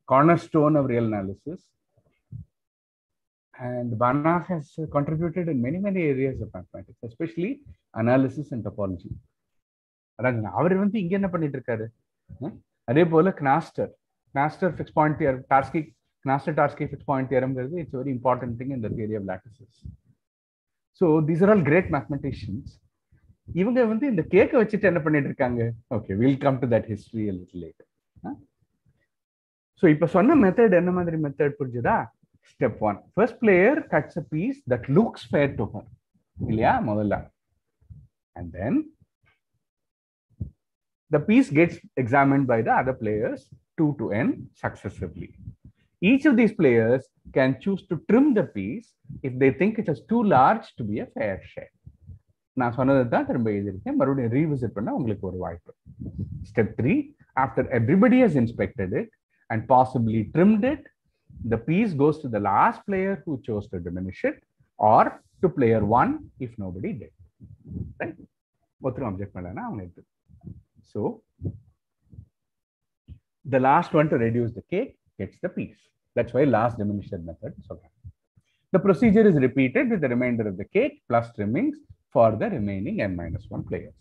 cornerstone of real analysis. And Banach has contributed in many, many areas of mathematics, especially analysis and topology. அதான் அவர் வந்து இங்க என்ன பண்ணிட்டு இருக்காரு அஹ் அதே போல Knaster Knaster fix point theorem Tarski Knaster Tarski fix point தியரம்ங்கிறது it's very important thing இந்த theory of lattices so these are all great mathematicians இவங்க வந்து இந்த கேக்கை வச்சுட்டு என்ன பண்ணிட்டு இருக்காங்க okay we'll come to that history late so இப்போ சொன்ன மெத்தட் என்ன மாதிரி மெத்தட் புரிஞ்சுதா step one first player cuts a piece that looks fair to her இல்லையா முதல்ல and then the piece gets examined by the other players 2 to n successively. Each of these players can choose to trim the piece if they think it is too large to be a fair share. நான் சொன்னதை தான் திரும்ப எழுதியிருக்கேன் மறுபடியும் revisit பண்ண உங்களுக்கு ஒரு வாய்ப்பு step three after everybody has inspected it and possibly trimmed it the piece goes to the last player who chose to diminish it or to player one if nobody did right ஒருத்தரும் object பண்ணலன்னா அவங்க எடுத்து So the last one to reduce the cake gets the piece. That's why last diminished method. So the procedure is repeated with the remainder of the cake plus trimmings for the remaining n minus one players.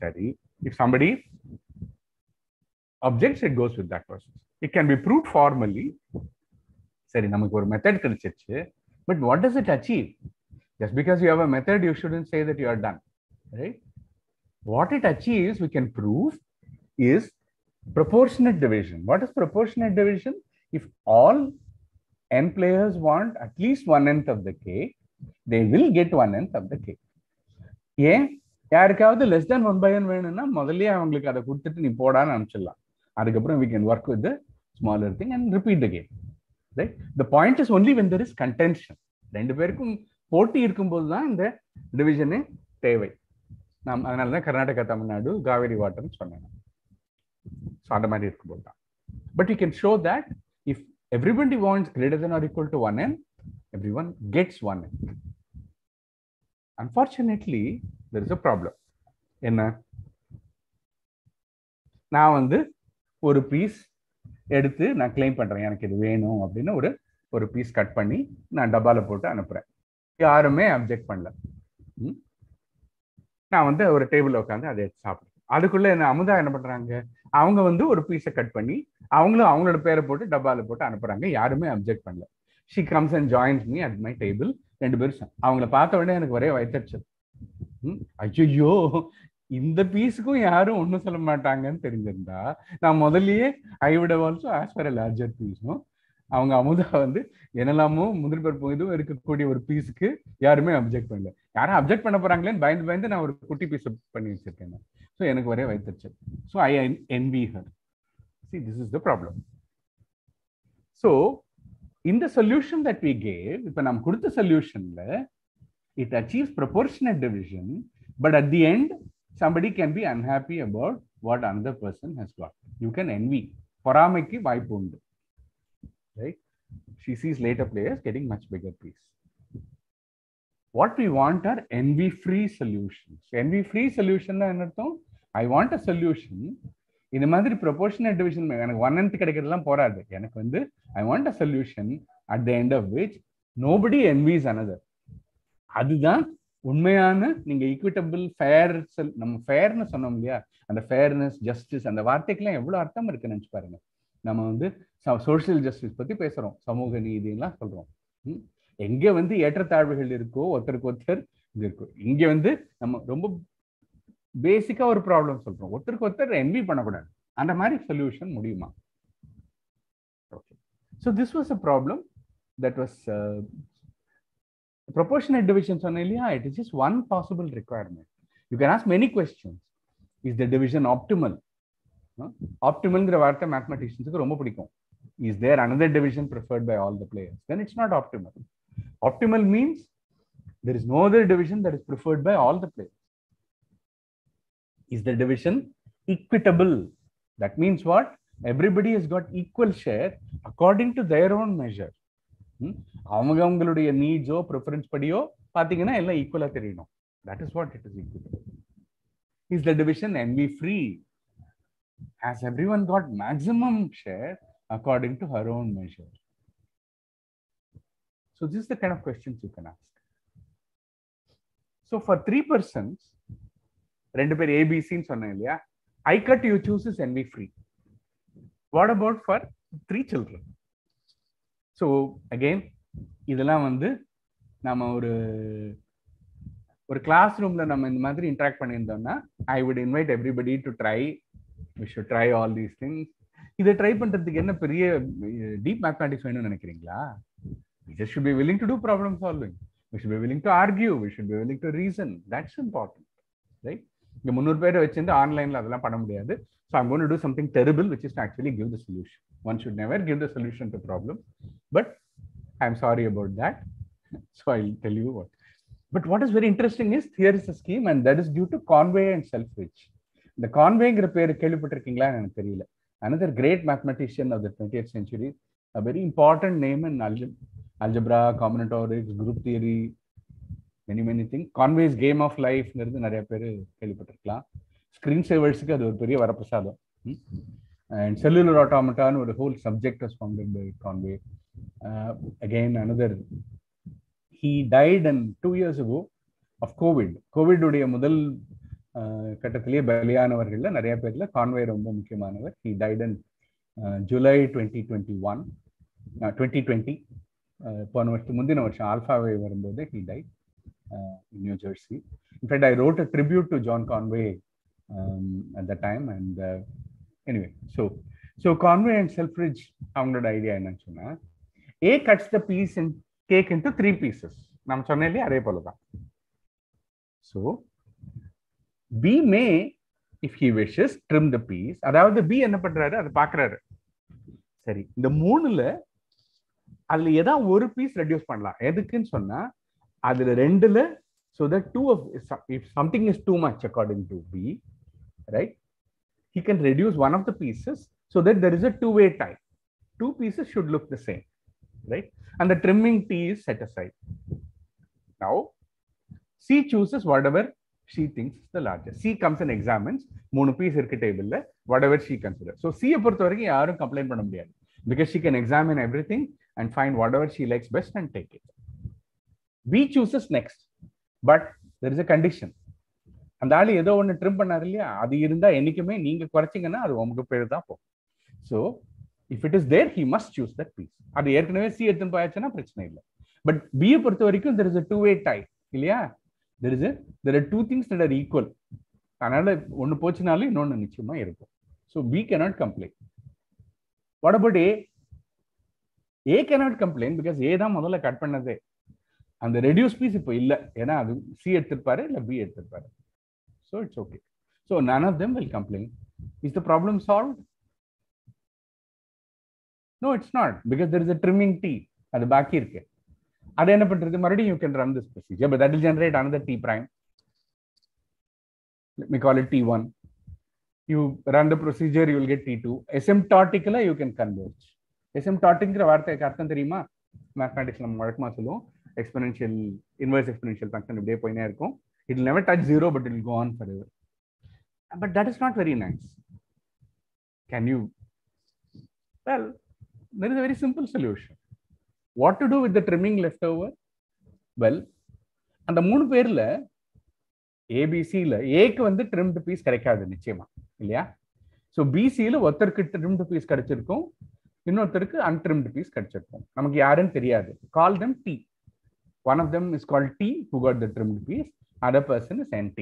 Sorry, if somebody objects, it goes with that process. It can be proved formally. சரி நமக்கு ஒரு method கிடைச்சிருச்சு but what does it achieve just because you have a method you shouldn't say that you are done right what it achieves, we can prove, is proportionate division. What is proportionate division? If all n players want at least one nth of the cake, they will get one nth of the cake ஏன்? யாருக்காவது less than one by one வேணும்னா முதல்ல அவங்களுக்கு அதை கொடுத்துட்டு நீ போடான்னு அனுப்பிச்சிடலாம். அதுக்கப்புறம் we can work with smaller thing and repeat the game right the point is only when there is contention ரெண்டு பேருக்கும் போட்டி இருக்கும்போது தான் இந்த டிவிஷனு தேவை. நாம் அதனால தான் கர்நாடகா தமிழ்நாடு காவேரி வாட்டர்னு சொன்னேன் ஸோ அந்த மாதிரி இருக்கும்போது தான். But you can show that if everybody wants greater then or equal to one and everyone one one. Egg n unfortunately there is a problem என்ன? நான் வந்து ஒரு பீஸ் எடுத்து நான் கிளைம் பண்றேன். எனக்கு இது வேணும் அப்படின்னு ஒரு ஒரு பீஸ் கட் பண்ணி நான் டப்பால போட்டு அனுப்புறேன். யாருமே அப்ஜெக்ட் பண்ணல. நான் வந்து ஒரு டேபிள் உட்காந்து அதை எடுத்து சாப்பிடுறேன். அதுக்குள்ள என்ன அமுதா என்ன பண்றாங்க? அவங்க வந்து ஒரு பீஸை கட் பண்ணி அவங்களும் அவங்களோட பேரை போட்டு டப்பால போட்டு அனுப்புறாங்க. யாருமே அப்ஜெக்ட் பண்ணல. She comes and joins me at my table ரெண்டு பேரும் அவங்கள பார்த்த உடனே எனக்கு ஒரே வயத்தடிச்சது ஐயோ இந்த பீஸுக்கும் யாரும் ஒன்றும் சொல்ல மாட்டாங்கன்னு தெரிஞ்சிருந்தா நான் முதல்லயே ஐ விட ஆல்சோ ஆஸ் ஃபார் லார்ஜர் பீஸும் அவங்க அமுதா வந்து என்னெல்லாமோ முந்திரி பருப்பு இதுவும் இருக்கக்கூடிய ஒரு பீஸுக்கு யாருமே அப்ஜெக்ட் பண்ணல. யாரும் அப்ஜெக்ட் பண்ண போறாங்களேன்னு பயந்து பயந்து நான் ஒரு குட்டி பீஸ் பண்ணி வச்சிருக்கேன் ஸோ எனக்கு ஒரே வைத்துருச்சு so I envy her C this is the problem so இந்த சொல்யூஷன் தட் வி கேவ் இப்போ நம்ம கொடுத்த சொல்யூஷன்ல it achieves proportionate division but at the end somebody can be unhappy about what another person has got. You can envy. பொறாமைக்கு வாய்ப்பு உண்டு right she sees later players getting much bigger piece what we want are envy free solutions envy free solution என்ன அர்த்தம் i want a solution இந்த மாதிரி proportional division எனக்கு one and கிடைக்கிறதுலாம் போராது எனக்கு வந்து I want a solution at the end of which nobody envies another அதுதான் உண்மையான நீங்க ஈக்விட்டபிள் ஃபேர் செல் நம்ம ஃபேர்னு சொன்னோம் இல்லையா? அந்த ஃபேர்னஸ் ஜஸ்டிஸ் அந்த வார்த்தைக்கெல்லாம் எவ்வளோ அர்த்தம் இருக்குன்னு நினச்சி பாருங்க. நம்ம வந்து சோசியல் ஜஸ்டிஸ் பத்தி பேசுறோம். சமூக நீதிலாம் சொல்றோம். எங்க வந்து ஏற்றத்தாழ்வுகள் இருக்கோ ஒருத்தருக்கு ஒருத்தர் இது இருக்கும் இங்க வந்து நம்ம ரொம்ப பேசிக்கா ஒரு ப்ராப்ளம் சொல்றோம் ஒருத்தருக்கு ஒருத்தர் என்வி பண்ணக்கூடாது அந்த மாதிரி சொல்யூஷன் முடியுமா okay so this was a problem that was proportionate division சொன்னேன் இல்லையா it is just one possible requirement you can ask many questions is the division optimal ஆப்டிமல்ங்கிற வார்த்தை மேத்தமெட்டிஷியன்ஸுக்கு ரொம்ப பிடிக்கும் is there another division preferred by all the players then it's not optimal optimal means there is no other division that is preferred by all the players Is the division equitable that means what everybody has got equal share according to their own measure அவங்க அவங்களுடைய நீட்ஸோ preference படியோ பார்த்தீங்கன்னா எல்லாம் ஈக்குவலாக தெரியணும் that is what it is equal is the division NV free? Has everyone got maximum share according to her own measure? So this is the kind of questions you can ask. So for three persons, ரெண்டு பேர் ஏபிசின்னு சொன்னேன் இல்லையா? I cut you choose is B free what about for three children so again இதெல்லாம் வந்து நம்ம ஒரு ஒரு கிளாஸ் ரூம்ல நம்ம இந்த மாதிரி interact பண்ணியிருந்தோம்னா I would invite everybody to try we should try all these things இதை ட்ரை பண்றதுக்கு என்ன பெரிய டீப் மேத்தமேட்டிக்ஸ் வேணும்னு நினைக்கிறீங்களா? Just just should to willing to do problem solving. We should be willing to argue. We should be willing to reason. That's இங்க முந்நூறு பேரை வச்சிருந்து ஆன்லைன்ல அதெல்லாம் பண்ண முடியாது. So I'm gonna do something terrible which is actually give the solution one should never give the solution to problem but I am sorry about that so I tell you what but what is very interesting is here is a scheme and that is due to Conway and Selfridge இந்த கான்வேங்கிற பேர் கேள்விப்பட்டிருக்கீங்களா எனக்கு தெரியல. Another great mathematician of the 20th century a very important name in algebra, algebra combinatorics group theory many many thing Conway's game of லைஃப்ங்கிறது நிறைய பேர் கேள்விப்பட்டிருக்கலாம். Screen சேவர்ஸுக்கு அது ஒரு பெரிய வரப்பிரசாதம். அண்ட் செல்லுலர் ஆட்டோமேட்டான்னு ஒரு whole subject was founded by Conway again another he died and two years ago of covid கோவிடுடைய முதல் uh, கட்டத்திலேயே பலியானவர்களில் நிறைய பேரில் கான்வே ரொம்ப முக்கியமானவர். He died and July twenty twenty one twenty twenty போன வருஷம் முந்தின வருஷம் ஆல்ஃபாவே வரும்போது he died Uh, in New Jersey. In fact, I wrote a tribute to John Conway um, at the time. And uh, anyway, so so Conway and Selfridge அவங்களோட idea என்னன்னு சொன்னா A cuts the piece in cake into three pieces நம்ம சொன்னேன் இல்லையா? அதே போல தான் so B may if he wishes trim the piece அதாவது பி என்ன பண்றாரு? அதை பாக்குறாரு. சரி இந்த மூணுல அதுல ஏதாவது ஒரு பீஸ் ரெடியூஸ் பண்ணலாம். எதுக்குன்னு சொன்னா அதுல ரெண்டுல so that two of if something is too much according to b right he can reduce one of the pieces so that there is a two way tie two pieces should look the same right and the trimming t is set aside now c chooses whatever she thinks is the largest c comes and examines மூணு piece இருக்கு டேபிள்ல whatever she considers so c பொறுத்த வரைக்கும் யாரும் complaint பண்ண முடியாது because she can examine everything and find whatever she likes best and take it B chooses next but there is a condition அந்த ஆள் ஏதோ ஒன்று ட்ரிம் பண்ணாரு இல்லையா? அது இருந்தால் என்னைக்குமே நீங்க குறைச்சிங்கன்னா அது உங்களுக்கு பேர் தான் போகும். So if it is there he must choose that piece அது ஏற்கனவே சி எடுத்துன்னு போயாச்சுன்னா பிரச்சனை இல்லை. பட் பியை பொறுத்த வரைக்கும் there is a two way tie இல்லையா there is there are two things that are equal அதனால ஒன்று போச்சுனாலும் இன்னொன்று நிச்சயமாக இருக்கும். So B cannot complaint what about A A cannot complaint because A தான் முதல்ல கட் பண்ணதே. அந்த ரெடியூஸ் பீஸ் இப்போ இல்லை. ஏன்னா அது சி எடுத்திருப்பாரு இல்லை B எடுத்திருப்பாரு. So it's okay so none of them will complain is the problem solve no it's not because there is a trimming T அது பாக்கி இருக்கு. அது என்ன பண்றது? மறுபடியும் you can run this procedure but that will generate another T prime me call it T1. You run the procedure, you will get T2. Asymptotically, you can converge. Asymptotic வார்த்தைக்கு அர்த்தம் தெரியுமா? மேத்மேட்டிக்ஸ் நம்ம வழக்கமாக சொல்லுவோம். எக்ஸ்பெனன்ஷியல் இன்வர்ஸ் எக்ஸ்பெனன்ஷியல் ஃபங்க்ஷன் இப்படியே போயினே இருக்கும். It never touch zero but will go on forever but that is not very nice can you well there is very simple solution what to do with the trimming left over well அந்த மூணு பேர்ல ஏபிசியில் ஏக்கு வந்து trimmed piece கிடைக்காது நிச்சயமா. இல்லையா? So பிசியில் ஒருத்தருக்கு ட்ரிம்டு பீஸ் கிடைச்சிருக்கும். இன்னொருத்தருக்கு அன்ட்ரிம்டு பீஸ் கிடைச்சிருக்கும். நமக்கு யாருன்னு தெரியாது. Call them T one of them is called T, who got the trimmed piece. Other person is NT.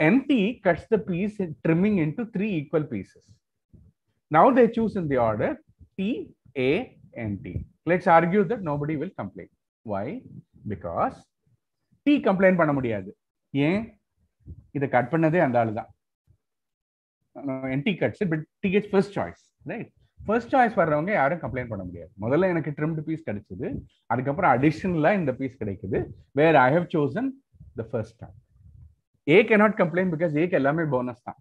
NT cuts the piece trimming into three equal pieces. Now they choose in the order T, A, and T. Let's argue that nobody will complain. Why? Because T complain பண்ண முடியாது ஏன் இதை cut பண்ணதே அந்த ஆளு தான் NT cuts it, but T gets first choice, right? First choice வர்றவங்க யாரும் கம்ப்ளைண்ட் பண்ண முடியாது. முதல்ல எனக்கு ட்ரிம்டு பீஸ் கிடைச்சது. அதுக்கப்புறம் அடிஷனலா இந்த பீஸ் கிடைக்குது. Where I have chosen the first time A cannot complaint because ஏக்கு எல்லாமே போனஸ் தான்.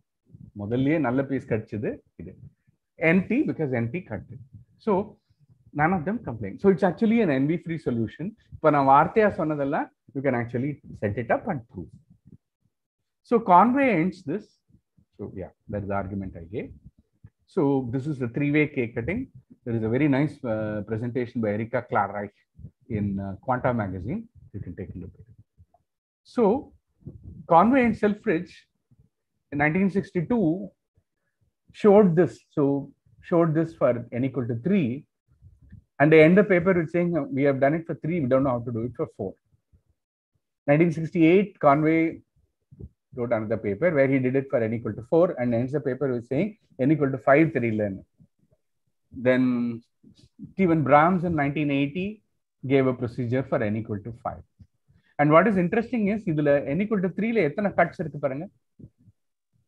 முதல்லயே நல்ல பீஸ் கிடைச்சது இது. என்டி because NT cut so none of them complaint so it's actually an envy free solution இப்போ நான் வார்த்தையா சொன்னதெல்லாம் you can actually set it up and prove so Conway ends this so yeah that is argument okay. So this is the three-way cake cutting. There is a very nice uh, presentation by Erika Klarreich in uh, Quanta magazine. You can take a look at it. So Conway and Selfridge in 1962 showed this. So showed this for n equal to three, and they end the paper with saying "Uh, we have done it for three. We don't know how to do it for four. 1968, Conway wrote another paper where he did it for n equal to 4 and ends the paper with saying n equal to 5 தெரியலன்னு. Then Stephen Brahms in 1980 gave a procedure for n equal to 5. And what is interesting is இதுல n equal to 3 ல எத்தனை cuts இருக்கு பாருங்க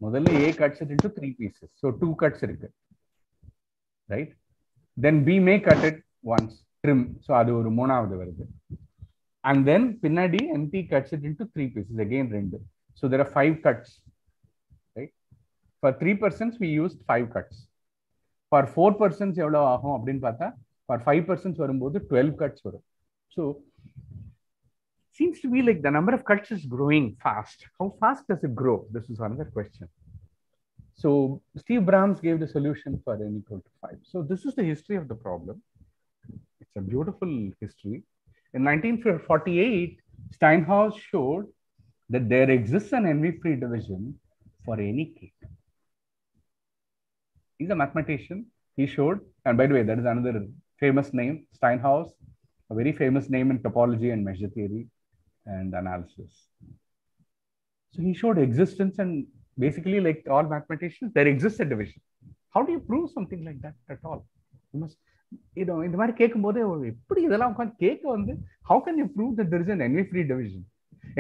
முதல்ல A cuts it into three pieces. So two cuts இருக்கு. Right? Then B may cut it once, trim. So அது ஒரு மூணாவது வருது. And then பின்னாடி NP cuts it into three pieces. Again ரெண்டு. So there are five cuts, right? For three persons, we used five cuts. For four persons, எவ்வளவு ஆகும் அப்படின்னு பார்த்தா for five persons வரும்போது 12 cuts வரும். So seems to be like the number of cuts is growing fast. How fast does it grow? This is another question. So Steve Brahms gave the solution for n equal to five. So this is the history of the problem. It's a beautiful history. In 1948, Steinhaus showed that there exists an envy-free division for any cake. He's a mathematician. He showed, and by the way, that is another famous name, Steinhaus, a very famous name in topology and measure theory and analysis. So he showed existence, and basically, like all mathematicians, there exists a division. How do you prove something like that at all? You must, you know, இந்த மாதிரி கேட்கும்போது எப்படி இதெல்லாம் உட்காந்து கேட்க வந்து how can you prove that there is an envy-free division?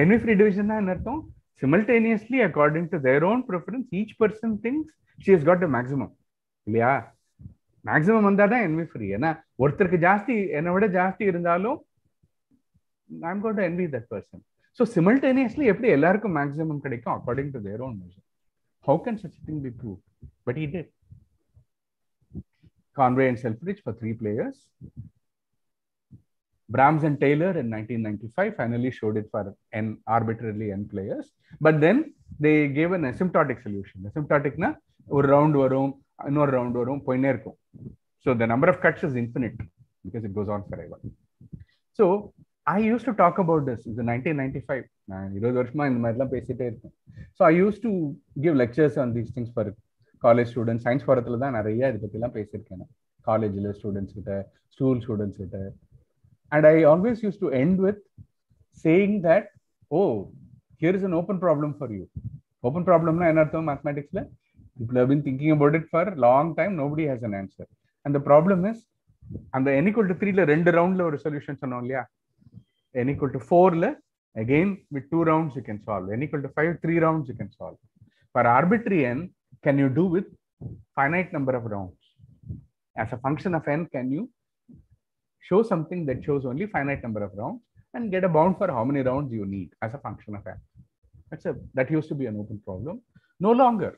Envy free division என்ன அர்த்தம் simultaneously according to their own preference each person thinks she has got the maximum இல்லையா மேக்ஸிமம் வந்தா தான் envy free ஏன்னா ஒருத்தருக்கு ஜாஸ்தி என்னை விட ஜாஸ்தி இருந்தாலும் I'm going to envy that person so simultaneously எப்படி எல்லாருக்கும் மேக்ஸிமம் கிடைக்கும் according to their own measure how can such a thing be proved but he did Conway and Selfridge for three players Brahms and Taylor in 1995 finally showed it for n arbitrarily n players. But then they gave an asymptotic solution. Asymptotic na ஒரு round வரும் இன்னொரு round வரும் போயினே இருக்கும். So the number of cuts is infinite because it goes on forever so I used to talk about this இது nineteen ninety five நான் இருபது வருஷமா இந்த மாதிரிலாம் பேசிட்டே இருக்கேன் so I used to give lectures on these things for college students science ஃபோரத்தில் தான் நிறைய இதை பற்றிலாம் பேசியிருக்கேன் காலேஜில் ஸ்டூடெண்ட்ஸ் கிட்ட ஸ்கூல் ஸ்டூடெண்ட்ஸ் கிட்ட And I always used to end with saying that, oh, here is an open problem for you. Open problem na anartham mathematics la. People have been thinking about it for a long time. Nobody has an answer. And the problem is, and the n equal to 3 la ரெண்டு round la ஒரு solution சொன்னோம் இல்லையா n equal to 4 la again with two rounds you can solve. n equal to 5, three rounds you can solve. For arbitrary n, can you do with finite number of rounds? As a function of n, can you show something that shows only finite number of rounds and get a bound for how many rounds you need as a function of n. That's a that used to be an open problem. No longer.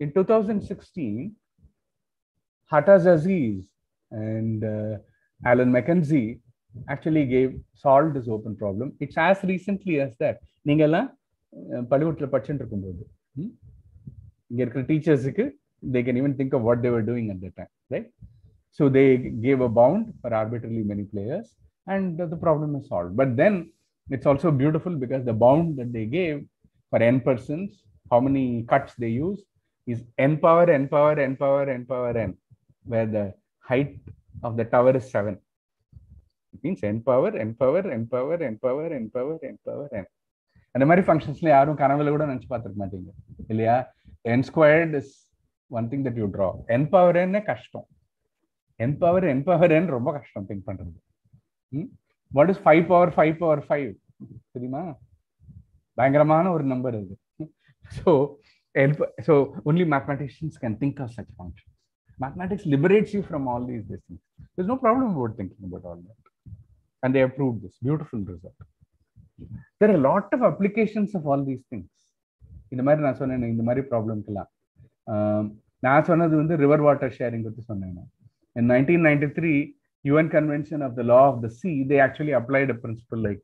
In 2016, Hattaz Aziz and uh, Alan McKenzie actually gave solved this open problem. It's as recently as that. நீங்கெல்லாம் பள்ளிக்கூடத்தில் படிச்சுட்டு இருக்கும்போது இங்க இருக்கிற டீச்சர்ஸுக்கு they can even think of what they were doing at that time, right? So they gave a bound for arbitrarily many players, and the problem is solved. But then it's also beautiful because the bound that they gave for n persons, how many cuts they use, is n power n power n power n power n, where the height of the tower is seven. It means n power n power n power n power n power n power n. அந்த மாதிரி ஃபங்க்ஷன்ஸ்ல யாரும் கனவுல கூட நினைச்சு பார்த்துருக்க மாட்டீங்க இல்லையா n squared is one thing that you draw n power n கஷ்டம் எம்பவர் எம்பவர்ன்னு ரொம்ப கஷ்டம் திங்க் பண்றது what is five power five power five தெரியுமா பயங்கரமான ஒரு நம்பர் அது so so only mathematicians can think of such functions mathematics liberates you from all these this things there's no problem about thinking about all that and they have proved this beautiful result there are of lot of applications of all இந்த மாதிரி நான் சொன்னேன் இந்த மாதிரி ப்ராப்ளம்க்கெல்லாம் நான் சொன்னது வந்து ரிவர் வாட்டர் ஷேரிங் பற்றி சொன்னேன் In 1993, UN Convention of the Law of the Sea, they actually applied a principle like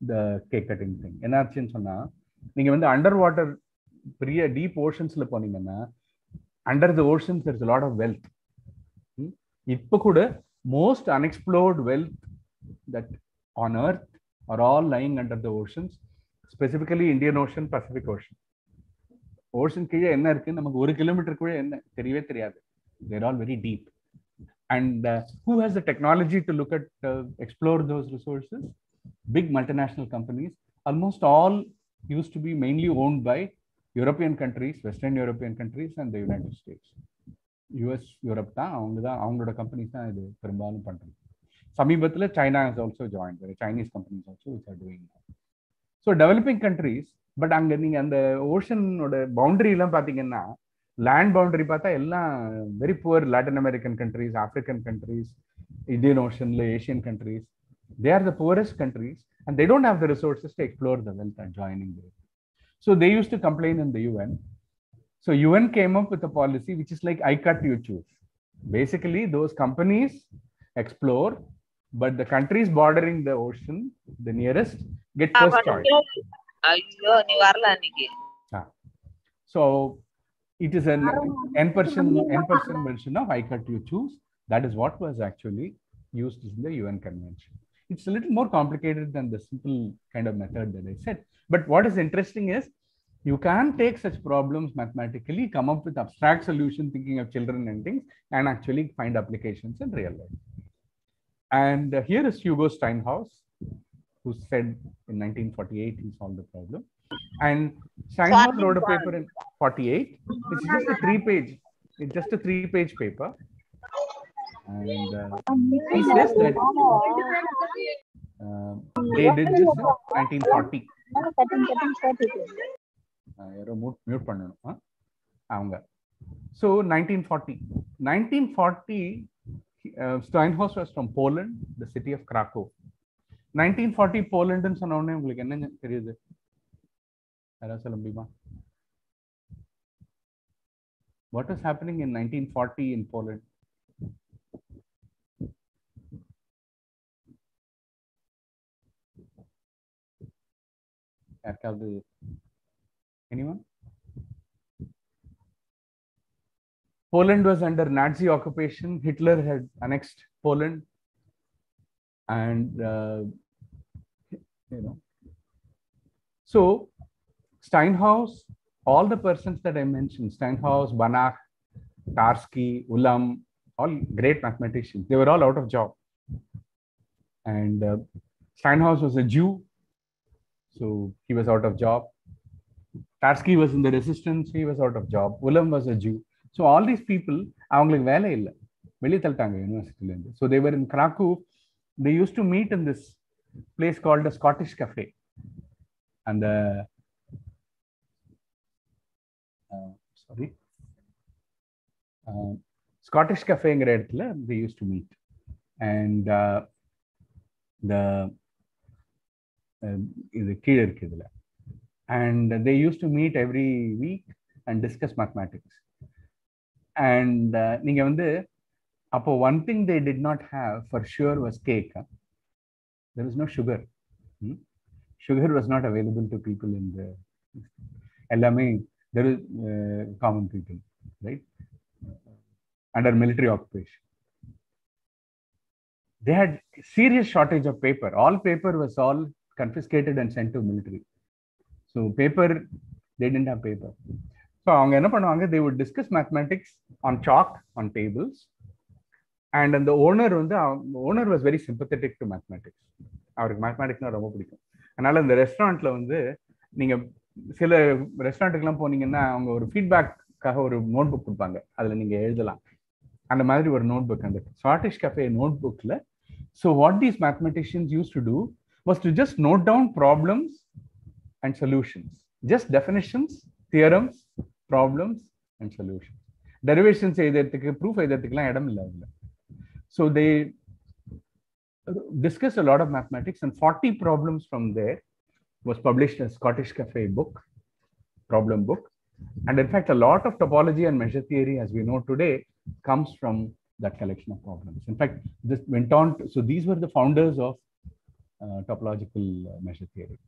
the cake cutting thing என்னாச்சுன்னு சொன்னா நீங்க வந்து அண்டர் வாட்டர் பெரிய டீப் ஓஷன்ஸ்ல போனீங்கன்னா under the oceans is lot of wealth இப்போ கூட most unexplored wealth that on earth are all lying under the oceans specifically Indian ocean Pacific ocean ocean கீழே என்ன இருக்குன்னு நமக்கு ஒரு கிலோமீட்டருக்குள்ளே என்ன தெரியவே தெரியாது there all very deep and who has the technology to look at explore those resources big multinational companies almost all used to be mainly owned by European countries western European countries and the United States US Europe தான் அவங்க தான் அவங்களோட companies தான் இது பெரும்பாலும் பண்ணுறது சமீபத்தில் China is also join Chinese companies also which are doing so developing countries but அங்கே நீங்கள் அந்த ஓஷனோட பவுண்டரி பார்த்தீங்கன்னா லேண்ட் பவுண்டரி பார்த்தா எல்லாம் very poor Latin American countries African countries Indian ஓஷன்ல Asian countries they are the poorest countries and they don't have the resources to explore the wealth and joining so they use to complain in the UN so UN came up with a policy which is like I cut you choose basically those companies explore but the countries bordering the ocean the nearest get first choice ஐயோ நீ வரல அன்னைக்கு So it is an n person n person version of I cut you choose. That is what was actually used in the UN convention. It's a little more complicated than the simple kind of method that I said. But what is interesting is you can take such problems mathematically, come up with abstract solution thinking of children and things, and actually find applications in real life. And uh, here is Hugo Steinhaus, who said in 1948 he solved the problem And Steinhaus wrote a paper in 48. It's just a three page, it's just a three page paper. And uh, he says that uh, they did this in 1940. Uh, யாரோ mute பண்ணணும் ஆ? அவங்க so nineteen forty nineteen forty Steinhaus was from Poland the city of Krakow nineteen forty போலண்டுன்னு சொன்ன உடனே உங்களுக்கு என்ன தெரியுது யாராவது சொல்ல முடியுமா what is happening in nineteen forty in Poland யாருக்காவது anyone Poland was under Nazi occupation. Hitler had annexed Poland, and uh, you know. So Steinhaus, all the persons that I mentioned, Steinhaus, Banach, Tarski, Ulam, all great mathematicians, they were all out of job. And uh, Steinhaus was a Jew, so he was out of job. Tarski was in the resistance, he was out of job. Ulam was a Jew. So all these people அவங்களுக்கு வேலை இல்லை வெளியே தள்ளிட்டாங்க யூனிவர்சிட்டிலேருந்து so they were in Krakow they use to meet in this place called a Scottish cafe அந்த sorry Scottish கஃபேங்கிற இடத்துல they use to meet and the இது கீழே இருக்கு இதில் and they use to meet every week and discuss mathematics and நீங்க வந்து அப்போ one thing they did not have for sure was cake there is no sugar sugar was not available to people in the எல்லாமே there is common people right under military occupation they had serious shortage of paper. All paper was all confiscated and sent to military. So paper they didn't have paper. So அவங்க என்ன பண்ணுவாங்க? They would discuss mathematics on chalk on tables and அந்த owner வந்து owner was very sympathetic to mathematics அவருக்கு மேத்மெட்டிக்ஸ்னா ரொம்ப பிடிக்கும். அதனால இந்த ரெஸ்டாரண்ட்ல வந்து நீங்க சில ரெஸ்டாரண்ட்டுக்கெல்லாம் போனீங்கன்னா அவங்க ஒரு ஃபீட்பேக்காக ஒரு நோட் புக் கொடுப்பாங்க. அதில் நீங்கள் எழுதலாம். அந்த மாதிரி ஒரு நோட் புக் அந்த ஷார்டிஷ் கஃபே நோட் புக்கில் so what these mathematicians use to do was to just note down problems and solutions just definitions theorems problems and solutions derivations எழுதுறதுக்கு ப்ரூஃப் எழுதுறதுக்குலாம் இடம் இல்லை அதில். So they discuss a lot of mathematics and forty problems from there was published in Scottish Cafe book, problem book. And in fact, a lot of topology and measure theory, as we know today, comes from that collection of problems. In fact, this went on. To, so these were the founders of uh, topological measure theory,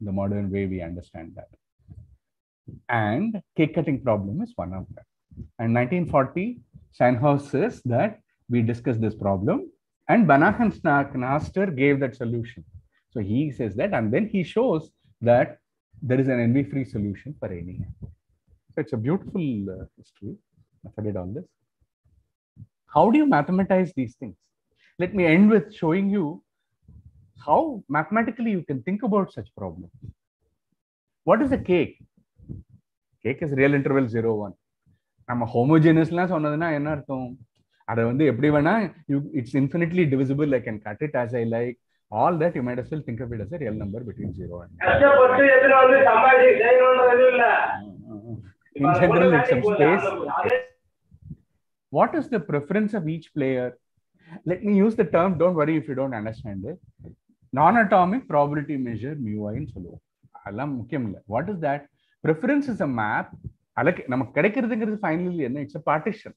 the modern way we understand that. And cake cutting problem is one of them. And 1940, Steinhaus says that we discussed this problem, and Banach and Knaster gave that solution. So he says that, and then he shows that there is an envy-free solution for any. So it's a beautiful uh, history. I forget all this. How do you mathematize these things? Let me end with showing you how mathematically you can think about such problems. What is a cake? Cake is real interval 0, 1. நம்ம ஹோமோஜினஸ்லாம் சொன்னதுன்னா என்ன அர்த்தம் அதை வந்து எப்படி வேணா you it's infinitely divisible I can cut it as I like all that you might as well think of it as a real number between 0 and கஷ்டப்பட்டு எத்தனை வந்து சம்பாதி செய்யணும்ன்றது இல்ல in general it's some space what is the preference of each player let me use the term don't worry if you don't understand it non-atomic probability measure mu i ன்னு சொல்லுவோம் அதெல்லாம் முக்கியம் இல்லை what is that preference is a map அலக்கு நமக்கு கிடைக்கிறதுங்கிறது finally என்ன it's a partition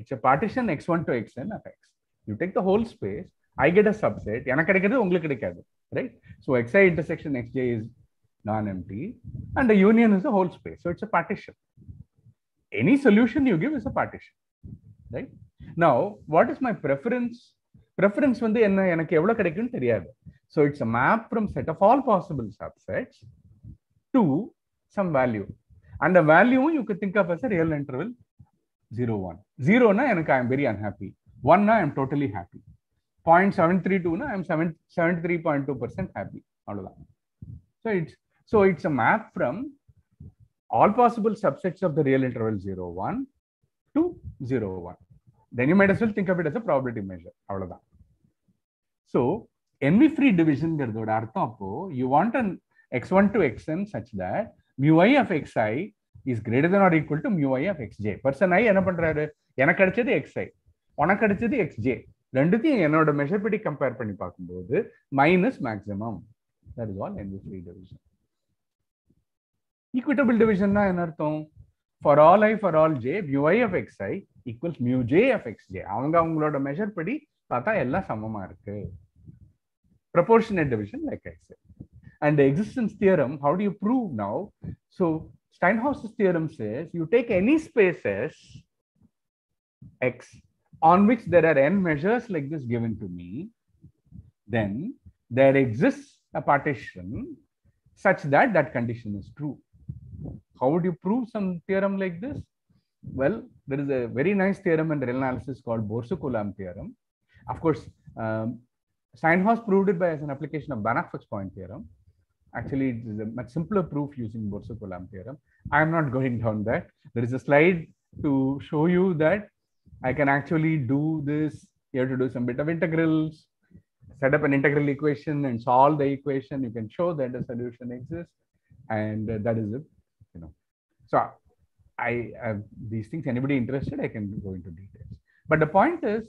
it's a partition x one to x n of x you take the whole space I get a subset எனக்கு கிடைக்கிறது உங்களுக்கு கிடைக்காது right so X I intersection X J is non-empty and the union is the whole space so it's a partition any solution you give is a partition right now what is my preference preference வந்து என்ன எனக்கு எவ்வளவு கிடைக்கும்னு தெரியாது so it's a map from set of all possible subsets to some value and the value you could think of as a real interval 0 1 0 na எனக்கு i am very unhappy 1 na i am totally happy 0.732 na i am 7 73.2% happy அவ்வளவுதான் so it's so it's a map from all possible subsets of the real interval 0 1 to 0 1 then you might as well think of it as a probability measure அவ்வளவுதான் so envy free division ங்கிறதோட அர்த்தம் அப்போ you want an x1 to xn such that mu i of xi is greater than or equal to mu i of xj person i என்ன பண்றாரு எனக்கு கிடைச்சது xi உனக்கு கிடைச்சது xj ரெண்டுத்தையும் என்னோட மெஷர் படி கம்பேர் பண்ணி பார்க்கும்போது minus maximum that is all envy free division equitable டிவிஷன்னா என்ன அர்த்தம் for all I for all J mu I F X I equals mu J F X J அவங்க அவங்களோட மெஷர் படி பார்த்தா எல்லாம் சமமாக இருக்கு proportionate division, like I said. And the existence theorem, how do you prove now? So Steinhaus's theorem says you take any spaces on which there are n measures like this given to me, then there exists a partition such that that condition is true. How would you prove some theorem like this? Well, there is a very nice theorem in real analysis called Borsuk-Ulam theorem. Of course, um, Steinhaus proved it by as an application of Banach-Fuchs point theorem. Actually, it is a much simpler proof using Borsuk-Ulam theorem. I am not going down that. There is a slide to show you that I can actually do this. You have to do some bit of integrals, set up an integral equation and solve the equation. You can show that a solution exists. And uh, that is it. You know, so I have these things. Anybody interested, I can go into details. But the point is,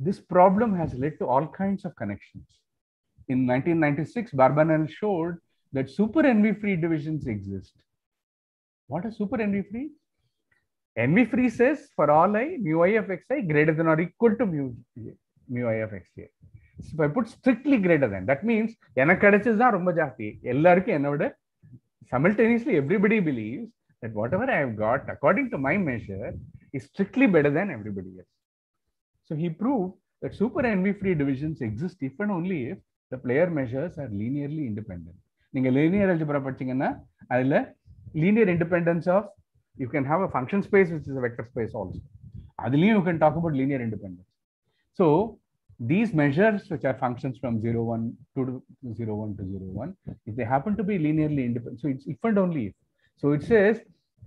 this problem has led to all kinds of connections. In 1996, Barbanel showed that super envy-free divisions exist. What is super envy-free? Envy-free says for all i, mu i of xi greater than or equal to mu, mu i of xj. So if I put strictly greater than, that means எனக்கு கிடைச்சது தான் ரொம்ப ஜாஸ்தி எல்லாருக்கும் என்னோட simultaneously everybody believes that whatever I have got according to my measure is strictly better than everybody else. So he proved that super envy-free divisions exist if and only if the player measures are linearly independent. நீங்க linear algebra படிச்சீங்கன்னா அதுல linear independence of you can have a function space which is a vector space also. அதுலயும் you can talk about linear independence. So these measures which are functions from 0 1 to 0 1 to 0 1 if they happen to be linearly independent so it's if and only if so it says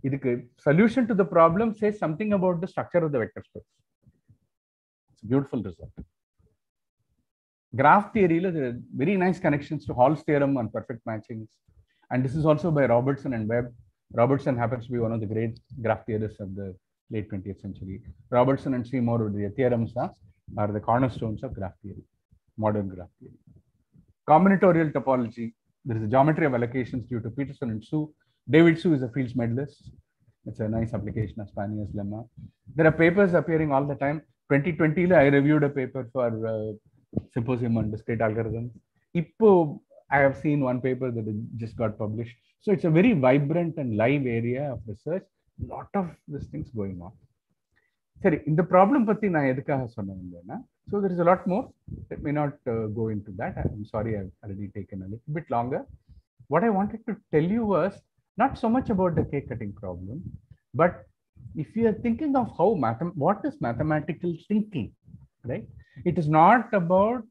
இதுக்கு solution to the problem says something about the structure of the vector space it's a beautiful result. Graph theory, there are very nice connections to Hall's theorem on perfect matchings. And this is also by Robertson and Webb. Robertson happens to be one of the great graph theorists of the late 20th century. Robertson and Seymour, their theorems are, are the cornerstones of graph theory, modern graph theory. Combinatorial topology, there is a geometry of allocations due to Peterson and Su. David Su is a Fields medalist. It's a nice application of Spaniar's lemma. There are papers appearing all the time. Twenty டுவெண்ட்டியில் I reviewed a paper for symposium on discrete algorithms. Ippo, I have seen one paper that just got published. So it's a very vibrant and live area of research. Lot of these things going on. சரி இந்த problem பத்தி நான் எதுக்காக சொன்னேன்னா so there is lot more let me not go into that I am sorry I already taken a little bit longer what I wanted to tell you was not so much about the cake cutting problem but if you are thinking of how mathem what is mathematical thinking right it is not about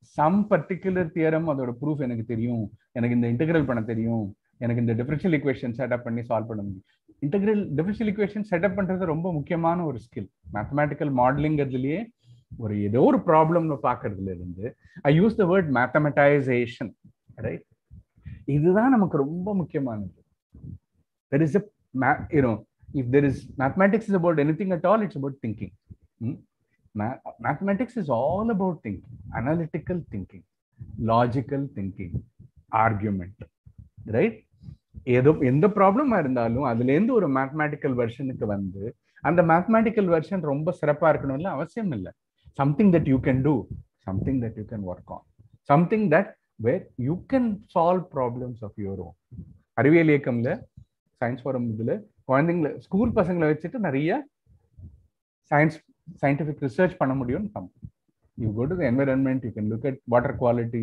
some particular theorem அதோட proof எனக்கு தெரியும். எனக்கு இந்த integral பண்ண தெரியும். எனக்கு இந்த differential equation setup பண்ணி சால்வ் பண்ண முடியும். இன்டெகிரல் டிஃபரன்ஷியல் ஈக்குவேஷன் செட்டப் பண்றது ரொம்ப முக்கியமான ஒரு ஸ்கில் மேத்தமேட்டிக்கல் மாடலிங்கிறதுலயே ஒரு ஏதோ ஒரு ப்ராப்ளம்னு பார்க்கறதுல இருந்து I use the word mathematisation right இதுதான் நமக்கு ரொம்ப முக்கியமானது. There is a you if there is mathematics is about anything at all it's about thinking? Ma- mathematics is all about thinking analytical thinking logical thinking argument right? ஏதோ எந்த ப்ராப்ளமா இருந்தாலும் அதுல இருந்து ஒரு மேத்தமேட்டிக்கல் வெர்ஷனுக்கு வந்து அந்த மேத்தமேட்டிக்கல் வெர்ஷன் ரொம்ப சிறப்பா இருக்கணும்ல அவசியம் இல்லை. Something that you can do something that you can work on something that where you can solve problems of your own அறிவியல் இயக்கம்ல சயின்ஸ் ஃபாரம் இதுல குழந்தைங்களை ஸ்கூல் பசங்களை வச்சுட்டு நிறைய science சயின்டிஃபிக் ரிசர்ச் பண்ண முடியும் you go to environment you can look at water quality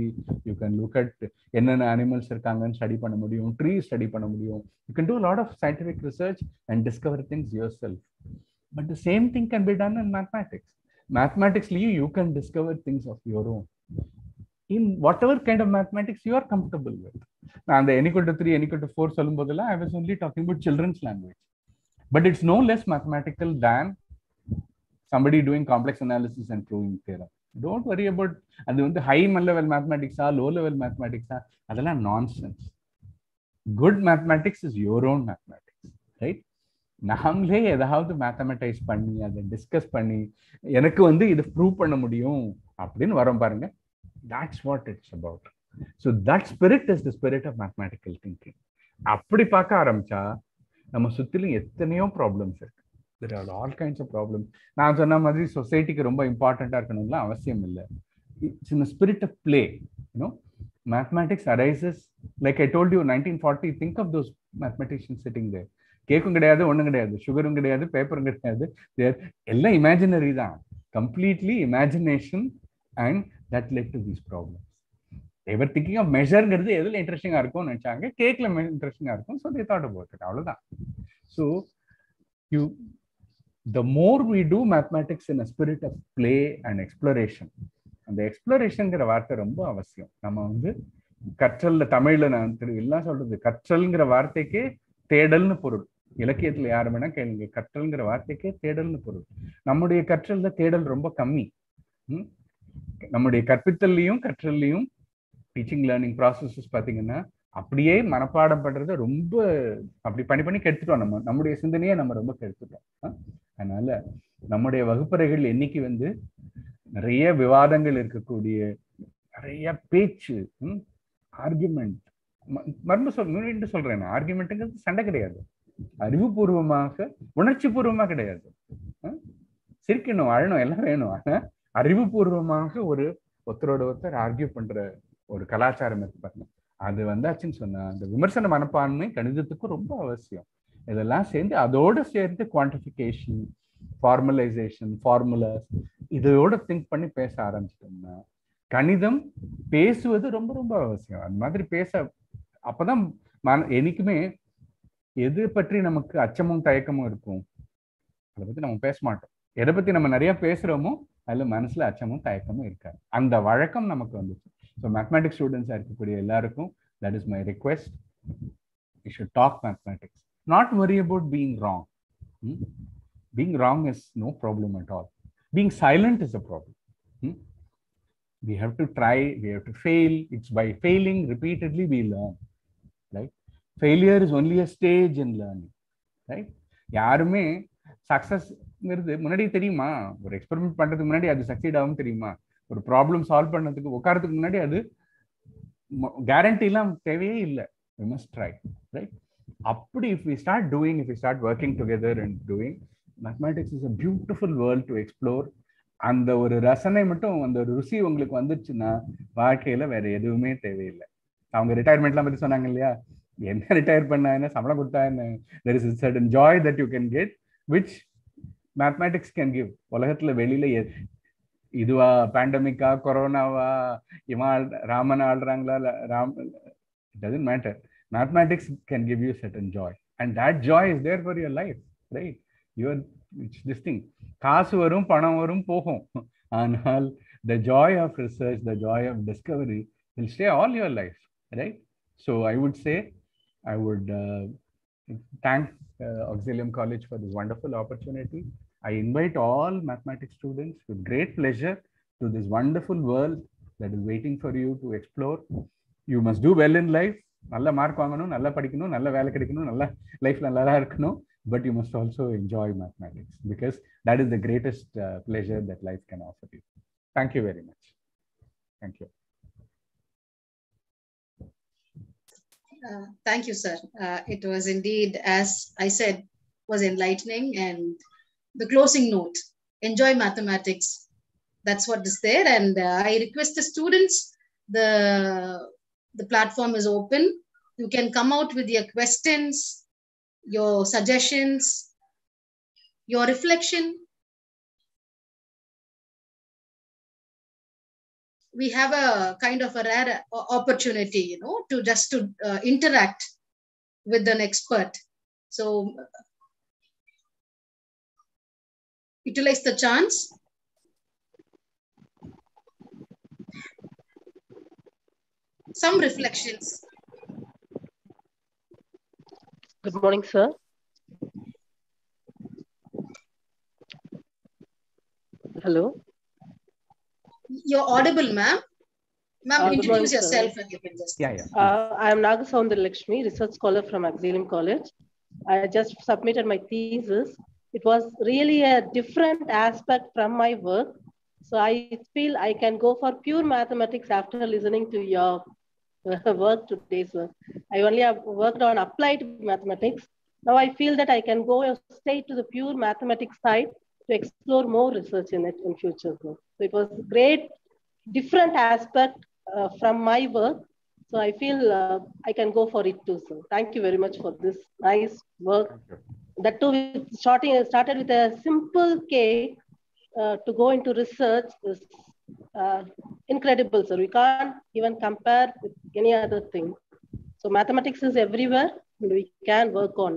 you can look at என்னென்ன அனிமல்ஸ் இருக்காங்கன்னு ஸ்டடி பண்ண முடியும் ட்ரீ ஸ்டடி பண்ண முடியும் you can do lot of scientific research and discover things yourself but the same thing can be done in mathematics மேத்மேட்டிக்ஸ்லயும் you can discover things of your own in whatever kind of mathematics you are comfortable with நான் அந்த எனிக்கல் to three எனிக்கல் to four சொல்லும் போதெல்லாம் I was only talking about children's language but it's no less mathematical than somebody doing complex analysis and proving theorem. Don't worry about அது வந்து high level மேத்மெட்டிக்ஸா low level மேத்மெட்டிக்ஸா அதெல்லாம் nonsense good mathematics is your own mathematics right நாமளே ஏதாவது மேத்தமெட்டைஸ் பண்ணி அதை discuss பண்ணி எனக்கு வந்து இது ப்ரூவ் பண்ண முடியும் அப்படின்னு வரோம் பாருங்க. That's what it's about so that spirit is the spirit of mathematical thinking அப்படி பார்க்க ஆரம்பிச்சா நம்ம சுற்றிலும் எத்தனையோ ப்ராப்ளம்ஸ் இருக்கு. There are all kinds of problem நான் சொன்ன மாதிரி சொசைட்டிக்கு ரொம்ப இம்பார்ட்டண்ட்டாக இருக்கணும்லாம் அவசியம் இல்லை. It's in spirit of play you know mathematics arises like I told you nineteen forty think of those mathematician sitting there கேக்கும் கிடையாது ஒன்றும் கிடையாது சுகரும் கிடையாது பேப்பரும் கிடையாது. தேர் எல்லாம் இமேஜினரி தான். Completely imagination and that led to these problems ever thinking of மெஷர்ங்கிறது எதில் இன்ட்ரெஸ்டிங்காக இருக்கும்னு நினச்சாங்க. கேக்கில் இன்ட்ரெஸ்டிங்காக இருக்கும். So they thought about it அவ்வளோதான் so you the more we do mathematics in a spirit of play and exploration அந்த எக்ஸ்ப்ளரேஷன்ங்கிற வார்த்தை ரொம்ப அவசியம். நம்ம வந்து கற்றல்ல தமிழ்ல நான் திரு எல்லாம் சொல்றது கற்றல்ங்கிற வார்த்தைக்கே தேடல்னு பொருள். இலக்கியத்துல யாரு வேணா கேளுங்க கற்றல்ங்கிற வார்த்தைக்கே தேடல்னு பொருள். நம்முடைய கற்றல்ல தேடல் ரொம்ப கம்மி. நம்முடைய கற்பித்தல்லையும் கற்றல்லையும் டீச்சிங் லேர்னிங் ப்ராசஸஸ் பார்த்தீங்கன்னா அப்படியே மனப்பாடம் பண்றத ரொம்ப அப்படி பண்ணி பண்ணி கெடுத்துட்டோம் நம்ம. நம்முடைய சிந்தனையை நம்ம ரொம்ப கெடுத்துட்டோம். அதனால நம்முடைய வகுப்பறைகள் என்னைக்கு வந்து நிறைய விவாதங்கள் இருக்கக்கூடிய நிறைய பேச்சு ஆர்குமெண்ட் மர்ம சொல் மீண்டும் சொல்றேன் ஆர்குமெண்ட்டுங்கிறது சண்டை கிடையாது. அறிவுபூர்வமாக உணர்ச்சி பூர்வமா கிடையாது சிரிக்கணும் அழணும் எல்லாம் வேணும் ஆனா அறிவுபூர்வமாக ஒரு ஒருத்தரோட ஒருத்தர் ஆர்கியூ பண்ற ஒரு கலாச்சாரம் இருக்கு பாருங்க. அது வந்தாச்சுன்னு சொன்னா அந்த விமர்சன மனப்பான்மை கணிதத்துக்கு ரொம்ப அவசியம். இதெல்லாம் சேர்ந்து அதோட சேர்ந்து குவான்டிஃபிகேஷன் ஃபார்மலைசேஷன் ஃபார்முலாஸ் இதோட திங்க் பண்ணி பேச ஆரம்பிச்சிட்டோம்னா கணிதம் பேசுவது ரொம்ப ரொம்ப அவசியம். அந்த மாதிரி பேச அப்பதான் மன என்னைக்குமே எது பற்றி நமக்கு அச்சமும் தயக்கமும் இருக்கும் அதை பத்தி நம்ம பேச மாட்டோம். எதை பத்தி நம்ம நிறைய பேசுறோமோ அதுல மனசுல அச்சமும் தயக்கமும் இருக்காது. அந்த வழக்கம் நமக்கு வந்துச்சு. ஸோ மேத்மெட்டிக்ஸ் ஸ்டூடெண்ட்ஸாக இருக்கக்கூடிய எல்லாருக்கும் that is my request you should talk not worry about being wrong being wrong is no problem at all being silent is a problem we have to try we have to fail. It's by failing repeatedly we learn right? Failure is only a stage in learning right? யாருமே சக்சஸ்ங்கிறது முன்னாடி தெரியுமா? ஒரு experiment பண்றதுக்கு முன்னாடி அது succeed ஆகும் தெரியுமா? ஒரு ப்ராப்ளம் சால்வ் பண்ணதுக்கு உட்காரத்துக்கு முன்னாடி அது கேரண்டிலாம் தேவையே இல்லை. வி மஸ்ட் ட்ரை ரைட் அப்படி if we start doing if we start working together and doing mathematics is a beautiful world to explore அந்த ஒரு ரசனை மட்டும் அந்த ஒரு ருசி உங்களுக்கு வந்துச்சுன்னா வாழ்க்கையில வேற எதுவுமே தேவையில்லை. அவங்க ரிட்டையர்மெண்ட்லாம் பத்தி சொன்னாங்க இல்லையா? என்ன ரிட்டையர் பண்ணா என்ன சம்பளம் கொடுத்தா என்ன? There is certain joy that you can get which mathematics can give உலகத்துல வெளியில இதுவா பேண்டமிக்கா கொரோனாவா இவன் Raman ஆடுறாங்களா Ram Ram doesn't matter Mathematics can give you certain joy and that joy is there for your life right your it's this thing காசு வரும் பணம் வரும் போகும் ஆனால் the joy of research the joy of discovery will stay all your life right so I would say I would thank uh, Auxilium College for this wonderful opportunity. I invite all mathematics students with great pleasure to this wonderful world that is waiting for you to explore. You must do well in life. நல்ல mark வாங்கணும் நல்லா படிக்கணும் நல்ல வேலை கிடைக்கணும் நல்ல life நல்லா இருக்கணும் but you must also enjoy mathematics because that is the greatest pleasure that life can offer you thank you very much thank you Uh, thank you, sir. Uh, it was indeed, as I said, was enlightening. And the closing note: enjoy mathematics. That's what is there. And uh, I request the students. the the platform is open. You can come out with your questions, your suggestions, your reflection. we have a kind of a rare opportunity, you know, to just to uh, interact with an expert. So utilize the chance. Some reflections. Good morning, sir. Hello. You're audible, ma'am. Ma'am, Uh, introduce morning, sir. yourself and you can just. Yeah, yeah. Uh, I am Nagasundar Lakshmi, research scholar from Auxilium College. I just submitted my thesis. It was really a different aspect from my work. So I feel I can go for pure mathematics after listening to your work today's work. I only have worked on applied mathematics. Now I feel that I can go straight to the pure mathematics side to explore more research in it in future. So it was great, different aspect uh, from my work. So I feel uh, I can go for it too. So thank you very much for this nice work. That too, starting started with a simple K uh, to go into research is uh, incredible, sir. We can't even compare with any other thing. So mathematics is everywhere, and we can work on.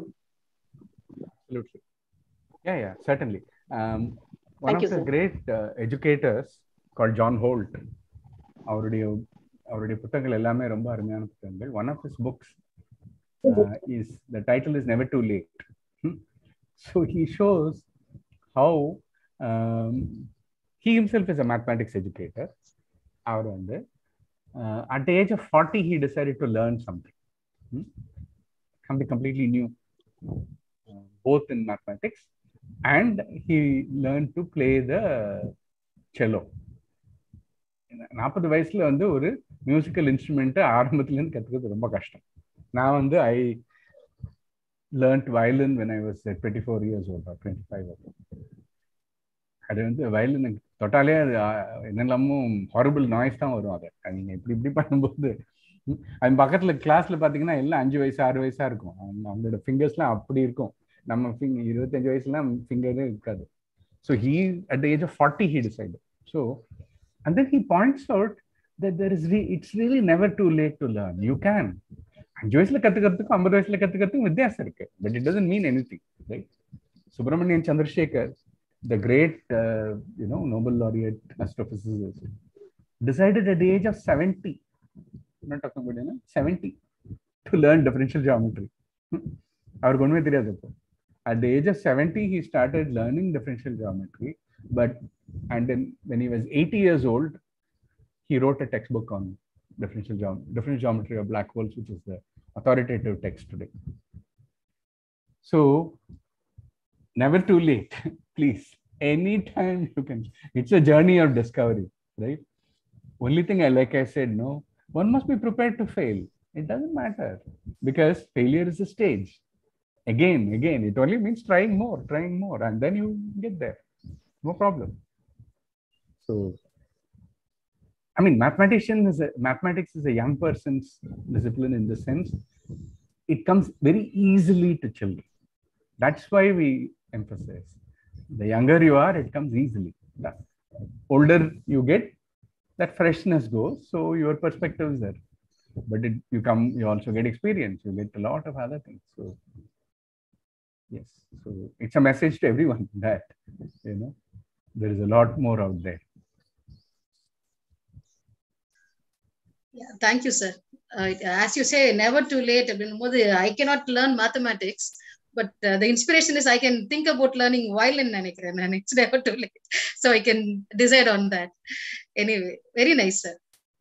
Absolutely. Yeah, yeah, certainly. Um, one Thank of you, the sir. great uh, educators called John Holt, அவருடைய அவருடைய புத்தகங்கள் எல்லாமே ரொம்ப அருமையான புத்தகங்கள் one of his books is the title is never too late so he shows how he himself is a mathematics educator அவர் வந்து at the age of forty he decided to learn something something completely new both in mathematics and he learn to play the cello நாற்பது வயசுல வந்து ஒரு musical இன்ஸ்ட்ருமெண்ட்டை ஆரம்பத்துல இருந்து ரொம்ப கஷ்டம். நான் வந்து I learnt violin when I was twenty four years old twenty five அது வந்து வயலின் தொட்டாலே அது ஆஹ், என்னெல்லாமோ ஹாரபிள் நாய்ஸ் தான் வரும் அதை. அது இப்படி இப்படி பண்ணும்போது அது பக்கத்தில் கிளாஸில் பார்த்தீங்கன்னா எல்லாம் அஞ்சு வயசு ஆறு வயசாக இருக்கும். அவங்க- அவங்களோட ஃபிங்கர்ஸ்லாம் அப்படி இருக்கும். நம்ம ஃபிங் இருபத்தஞ்சு வயசுலாம் ஃபிங்கரே இருக்காது. So he at the age of forty he decide so and then he points out that there is it's really never too late to learn you can அஞ்சு வயசுல கத்துக்கிறதுக்கும் ஐம்பது வயசுல கத்துக்கிறதுக்கும் வித்தியாசம் இருக்கு. But it doesn't mean anything right Subrahmanyan Chandrasekhar the great you know Nobel laureate astrophysicist decided at the age of 70 I'm not talking about you know, 70 to learn differential geometry அவருக்கு ஒண்ணுமே தெரியாது இப்போ at the age of 70 he started learning differential geometry but and then when he was 80 years old he wrote a textbook on differential geometry differential geometry of black holes which is the authoritative text today so never too late please anytime you can. It's a journey of discovery right? Only thing i like i said no one must be prepared to fail. It doesn't matter because failure is a stage. Again again it only means trying more trying more and then you get there. No problem. So i mean mathematician is a, mathematics is a young person's discipline in the sense it comes very easily to children. That's why we emphasize the younger you are, it comes easily. The older you get, that freshness goes. So your perspective is there. But it, you come, you also get experience. You get a lot of other things. So yes, so it's a message to everyone that you know there is a lot more out there. Yeah, thank you, sir. Uh, as you say, never too late. I mean, I cannot learn mathematics, but uh, the inspiration is I can think about learning violin நினைக்கிறேன் நான். It's never too late. So I can decide on that. Anyway, very nice, sir.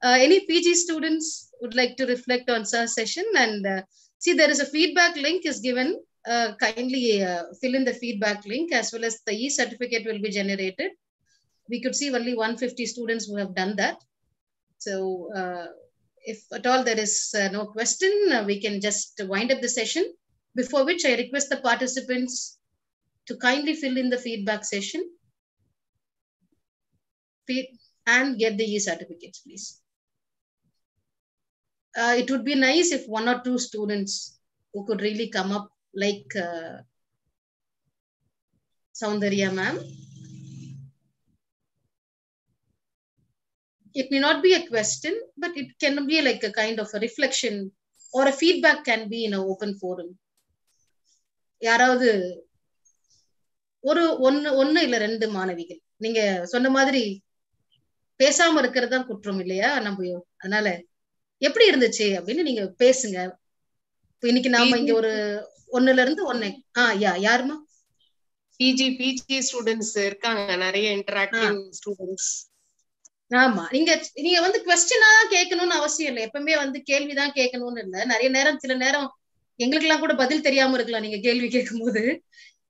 Uh, any PG students would like to reflect on sir's session and uh, see there is a feedback link is given. Uh, kindly uh, fill in the feedback link as well as the e-certificate will be generated. We could see only 150 students who have done that. So uh, if at all there is uh, no question, uh, we can just wind up the session. Before which I request the participants to kindly fill in the feedback session and get the e-certificates, please. Uh, it would be nice if one or two students who could really come up like uh, Soundarya ma'am it may not be a question, but it can be like a kind of a reflection or a feedback can be in an open forum. யாராவது ஒரு ஒன்னு ஒன்னு இல்ல ரெண்டு மாணவிகள். நீங்க சொன்ன மாதிரி பேசாம இருக்கிறது தான் குற்றம் இல்லையா? நம்ம அதனால எப்படி இருந்துச்சு அப்படின்னு நீங்க பேசுங்க. இன்னைக்கு நாம இங்க ஒரு ஒண்ணுல இருந்து ஒன்னு. ஆஹ் யா யாருமா பிஜி பிஜி ஸ்டூடெண்ட்ஸ் இருக்காங்க நிறைய இன்டராக்டிவ் ஸ்டூடெண்ட்ஸ் ஆமா நீங்க நீங்க வந்து கொஸ்டினா கேட்கணும்னு அவசியம் இல்லை. எப்பவுமே வந்து கேள்விதான் கேட்கணும்னு இல்லை. நிறைய நேரம் சில நேரம் எங்களுக்கு எல்லாம் கூட பதில் தெரியாம இருக்கலாம் நீங்க கேள்வி கேட்கும் போது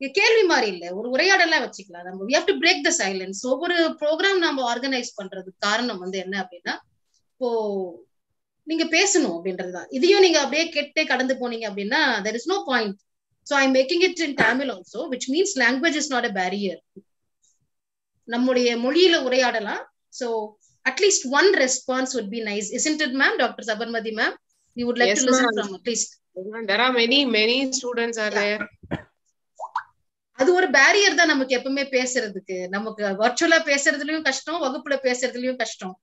இங்க கேள்வி மாதிரி இல்ல ஒரு உரையாடலா வச்சுக்கலாம் நம்ம we have to break the silence ஒவ்வொரு ப்ரோக்ராம் நம்ம ஆர்கனைஸ் பண்றதுக்கு காரணம் வந்து என்ன அப்படின்னா இப்போ நீங்க பேசணும் அப்படின்றதுதான் இதையும் நீங்க அப்படியே கெட்டே கடந்து போனீங்க அப்படின்னா there is no point so i'm making it in tamil also which means language is not a barrier நம்முடைய மொழியில உரையாடலாம் so at least one response would be nice isn't it ma'am dr sabarmati ma'am we would like Yes, to listen there are many many students are there. அது ஒரு barrier தான் நமக்கு எப்பவுமே பேசுறதுக்கு. நமக்கு வர்ச்சுவலா பேசுறதுலயும் கஷ்டம் வகுப்புல பேசுறதுலயும் கஷ்டம்.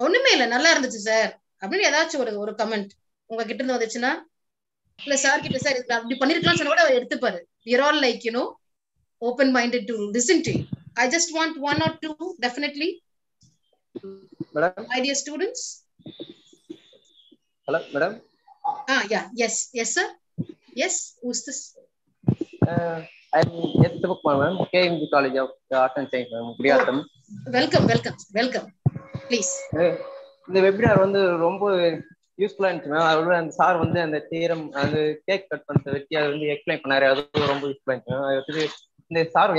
ஒண்ணுமே இல்ல நல்லா இருந்துச்சு சார் அப்படின்னு ஏதாச்சும் ஒரு ஒரு கமெண்ட் உங்ககிட்ட இருந்து வந்துச்சுன்னா இல்ல சார் கிட்ட சார் இதுல அப்படி பண்ணிருக்கலாம் சொன்னா கூட அவர் எடுத்துப்பாரு. We're all like you know open minded to listen to I just want one or two definitely idea students hello madam ah yeah yes yes sir yes who's this? I'm S Sivakumar ma'am KMG college of art and science ma'am Gudiyatham welcome welcome welcome please இந்த webinar வந்து ரொம்ப யூஸ்ஃபுல்லா இருந்துச்சு ma'am அதோட அந்த sir வந்து அந்த தீரம் அது கேக் கட் பண்றத வச்சு அதை வந்து எக்ஸ்பிளைன் பண்ணாரு. அது ரொம்ப யூஸ்ஃபுல்லா இருந்துச்சு மேம் அது வந்து இந்த சார்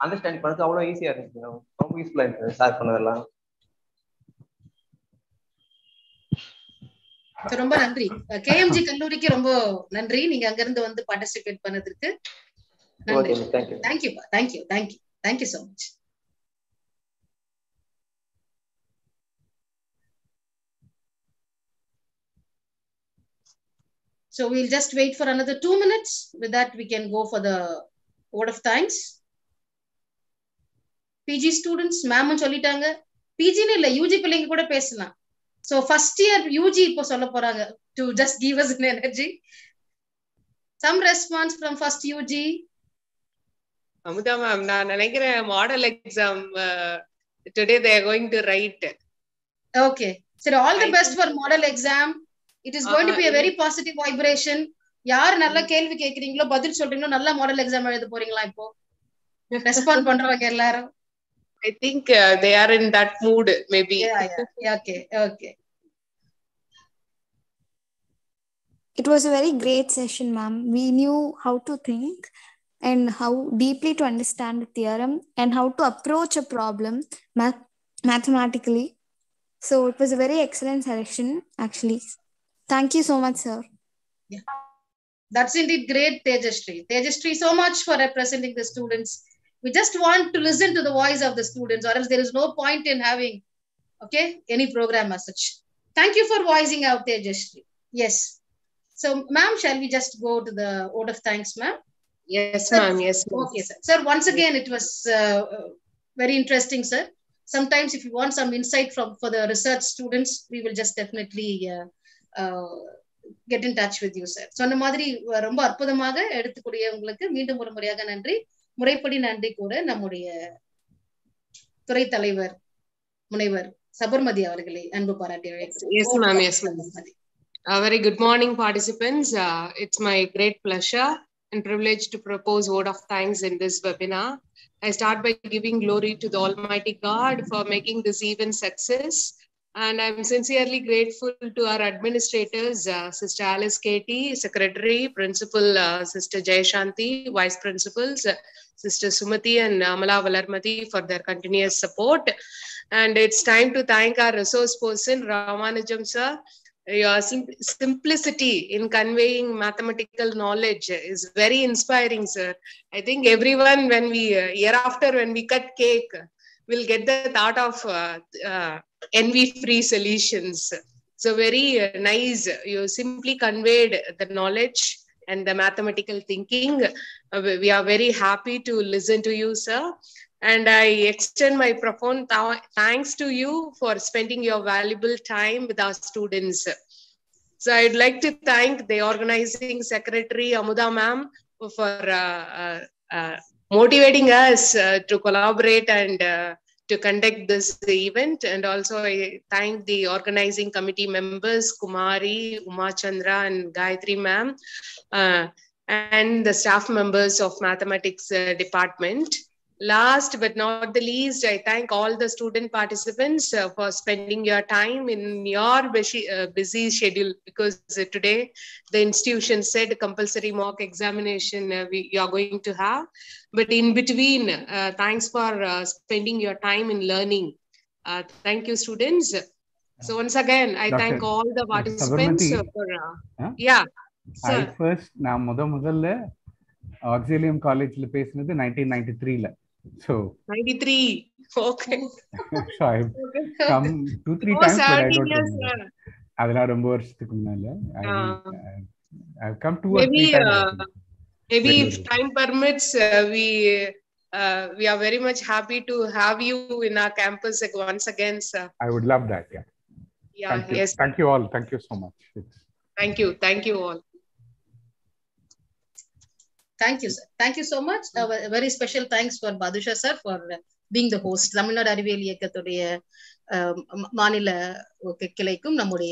அண்டர்ஸ்டாண்ட் பண்ணது அவ்வளவு ஈஸியா இருந்துச்சு மேம் ரொம்ப யூஸ்ஃபுல்லா இருந்துச்சு சார் பண்ணதெல்லாம். ரொம்ப நன்றி. கேஎம்ஜி கல்லூரிக்கு ரொம்ப நன்றி. நீங்க அங்க இருந்து வந்து பார்ட்டிசிபேட் பண்ணதுக்கு thank you thank you thank you thank you so much So we'll just wait for another two minutes. With that, we can go for the vote of thanks. PG students மேமும் சொல்லிட்டாங்க. பிஜின்னு இல்ல UG பிள்ளைங்க கூட பேசலாம். So first year UG இப்போ சொல்ல போறாங்க to just give us energy some response from first UG Amudha ma'am நான் நினைக்கிறேன் model exam today they are going to write okay சரி all the best for model exam it is going to be a very positive vibration யார் நல்ல கேள்வி கேக்குறீங்களோ பதில் சொல்றீங்களோ நல்ல model exam எழுத போறீங்களா இப்போ? ரெஸ்பாண்ட் பண்றவங்க எல்லாரும். I think uh, they are in that mood, maybe. Yeah, yeah. Okay, okay. It was a very great session, ma'am. We knew how to think and how deeply to understand the theorem and how to approach a problem math- mathematically. So it was a very excellent session. actually. Thank you so much, sir. Yeah. That's indeed great, Tejasri. Tejasri, so much for representing the students We just want to listen to the voice of the students, or else there is no point in having, okay, any program as such. Thank you for voicing out, Tejashree. Yes. So, ma'am, shall we just go to the vote of thanks, ma'am? Yes, Sir, ma'am. Yes, ma'am. Okay, sir. Sir, once again, it was uh, uh, very interesting, sir. Sometimes, if you want some insight from for the research students, we will just definitely uh, uh, get in touch with you, sir. சொன்ன மாதிரி அஹ், ரொம்ப அற்புதமாக எடுத்துக்கூடிய உங்களுக்கு மீண்டும் ஒரு முறையாக நன்றி முறைப்படி நன்றி கூற நம்முடைய துறை தலைவர் முனைவர் சபர்மதி அவர்களை அன்பு பாராட்டி very good morning, participants. Uh, it's my great pleasure and privilege to propose word of thanks in this webinar. I start by giving glory to the Almighty God for making this event success. And I'm sincerely grateful to our administrators, uh, Sister Alice Katie, Secretary, Principal uh, Sister Jayashanti, Vice Principals, uh, Sister Sumati and Amala Valarmati for their continuous support. And it's time to thank our resource person, Ramanujam sir, your sim- simplicity in conveying mathematical knowledge is very inspiring sir i think everyone when we uh, year after when we cut cake will get the thought of uh, uh, envy free solutions. So very uh, nice. You simply conveyed the knowledge and the mathematical thinking. Uh, we are very happy to listen to you sir. And I extend my profound th- thanks to you for spending your valuable time with our students. So I'd like to thank the organizing secretary Amuda ma'am for uh, uh, uh, motivating us uh, to collaborate and to conduct this event. And also I thank the organizing committee members Kumari, Uma Chandra, and Gayatri ma'am, uh, and the staff members of mathematics uh, department. Last but not the least, I thank all the student participants uh, for spending your time in your busy, uh, busy schedule because uh, today the institution said compulsory mock examination uh, we, you are going to have. But in between, uh, thanks for uh, spending your time in learning. Uh, thank you, students. So once again, I thank Dr. all the participants uh, Sabarmati? for, uh, Huh? yeah, I sir. First நான் முத முதல்ல Auxilium காலேஜ்ல பேசினது nineteen ninety த்ரீல So 93. Okay. So I come two three Oh, times but I 17 don't years, remember sir. அதெல்லாம் ரொம்ப வருஷத்துக்கு முன்னால I Uh, I come two or three maybe times uh, maybe Very if good. time permits uh, we uh, we are very much happy to have you in our campus ag- once again sir I would love that yeah yeah thank you yes thank you all thank you so much thank you thank you all Thank you, sir. Thank you so much. A ve- very special thanks for Badusha sir for uh, being the host. Tamil Nadu அறிவியல் இயக்கத்துடைய அஹ், ம- மாநில கிளைக்கும் நம்முடைய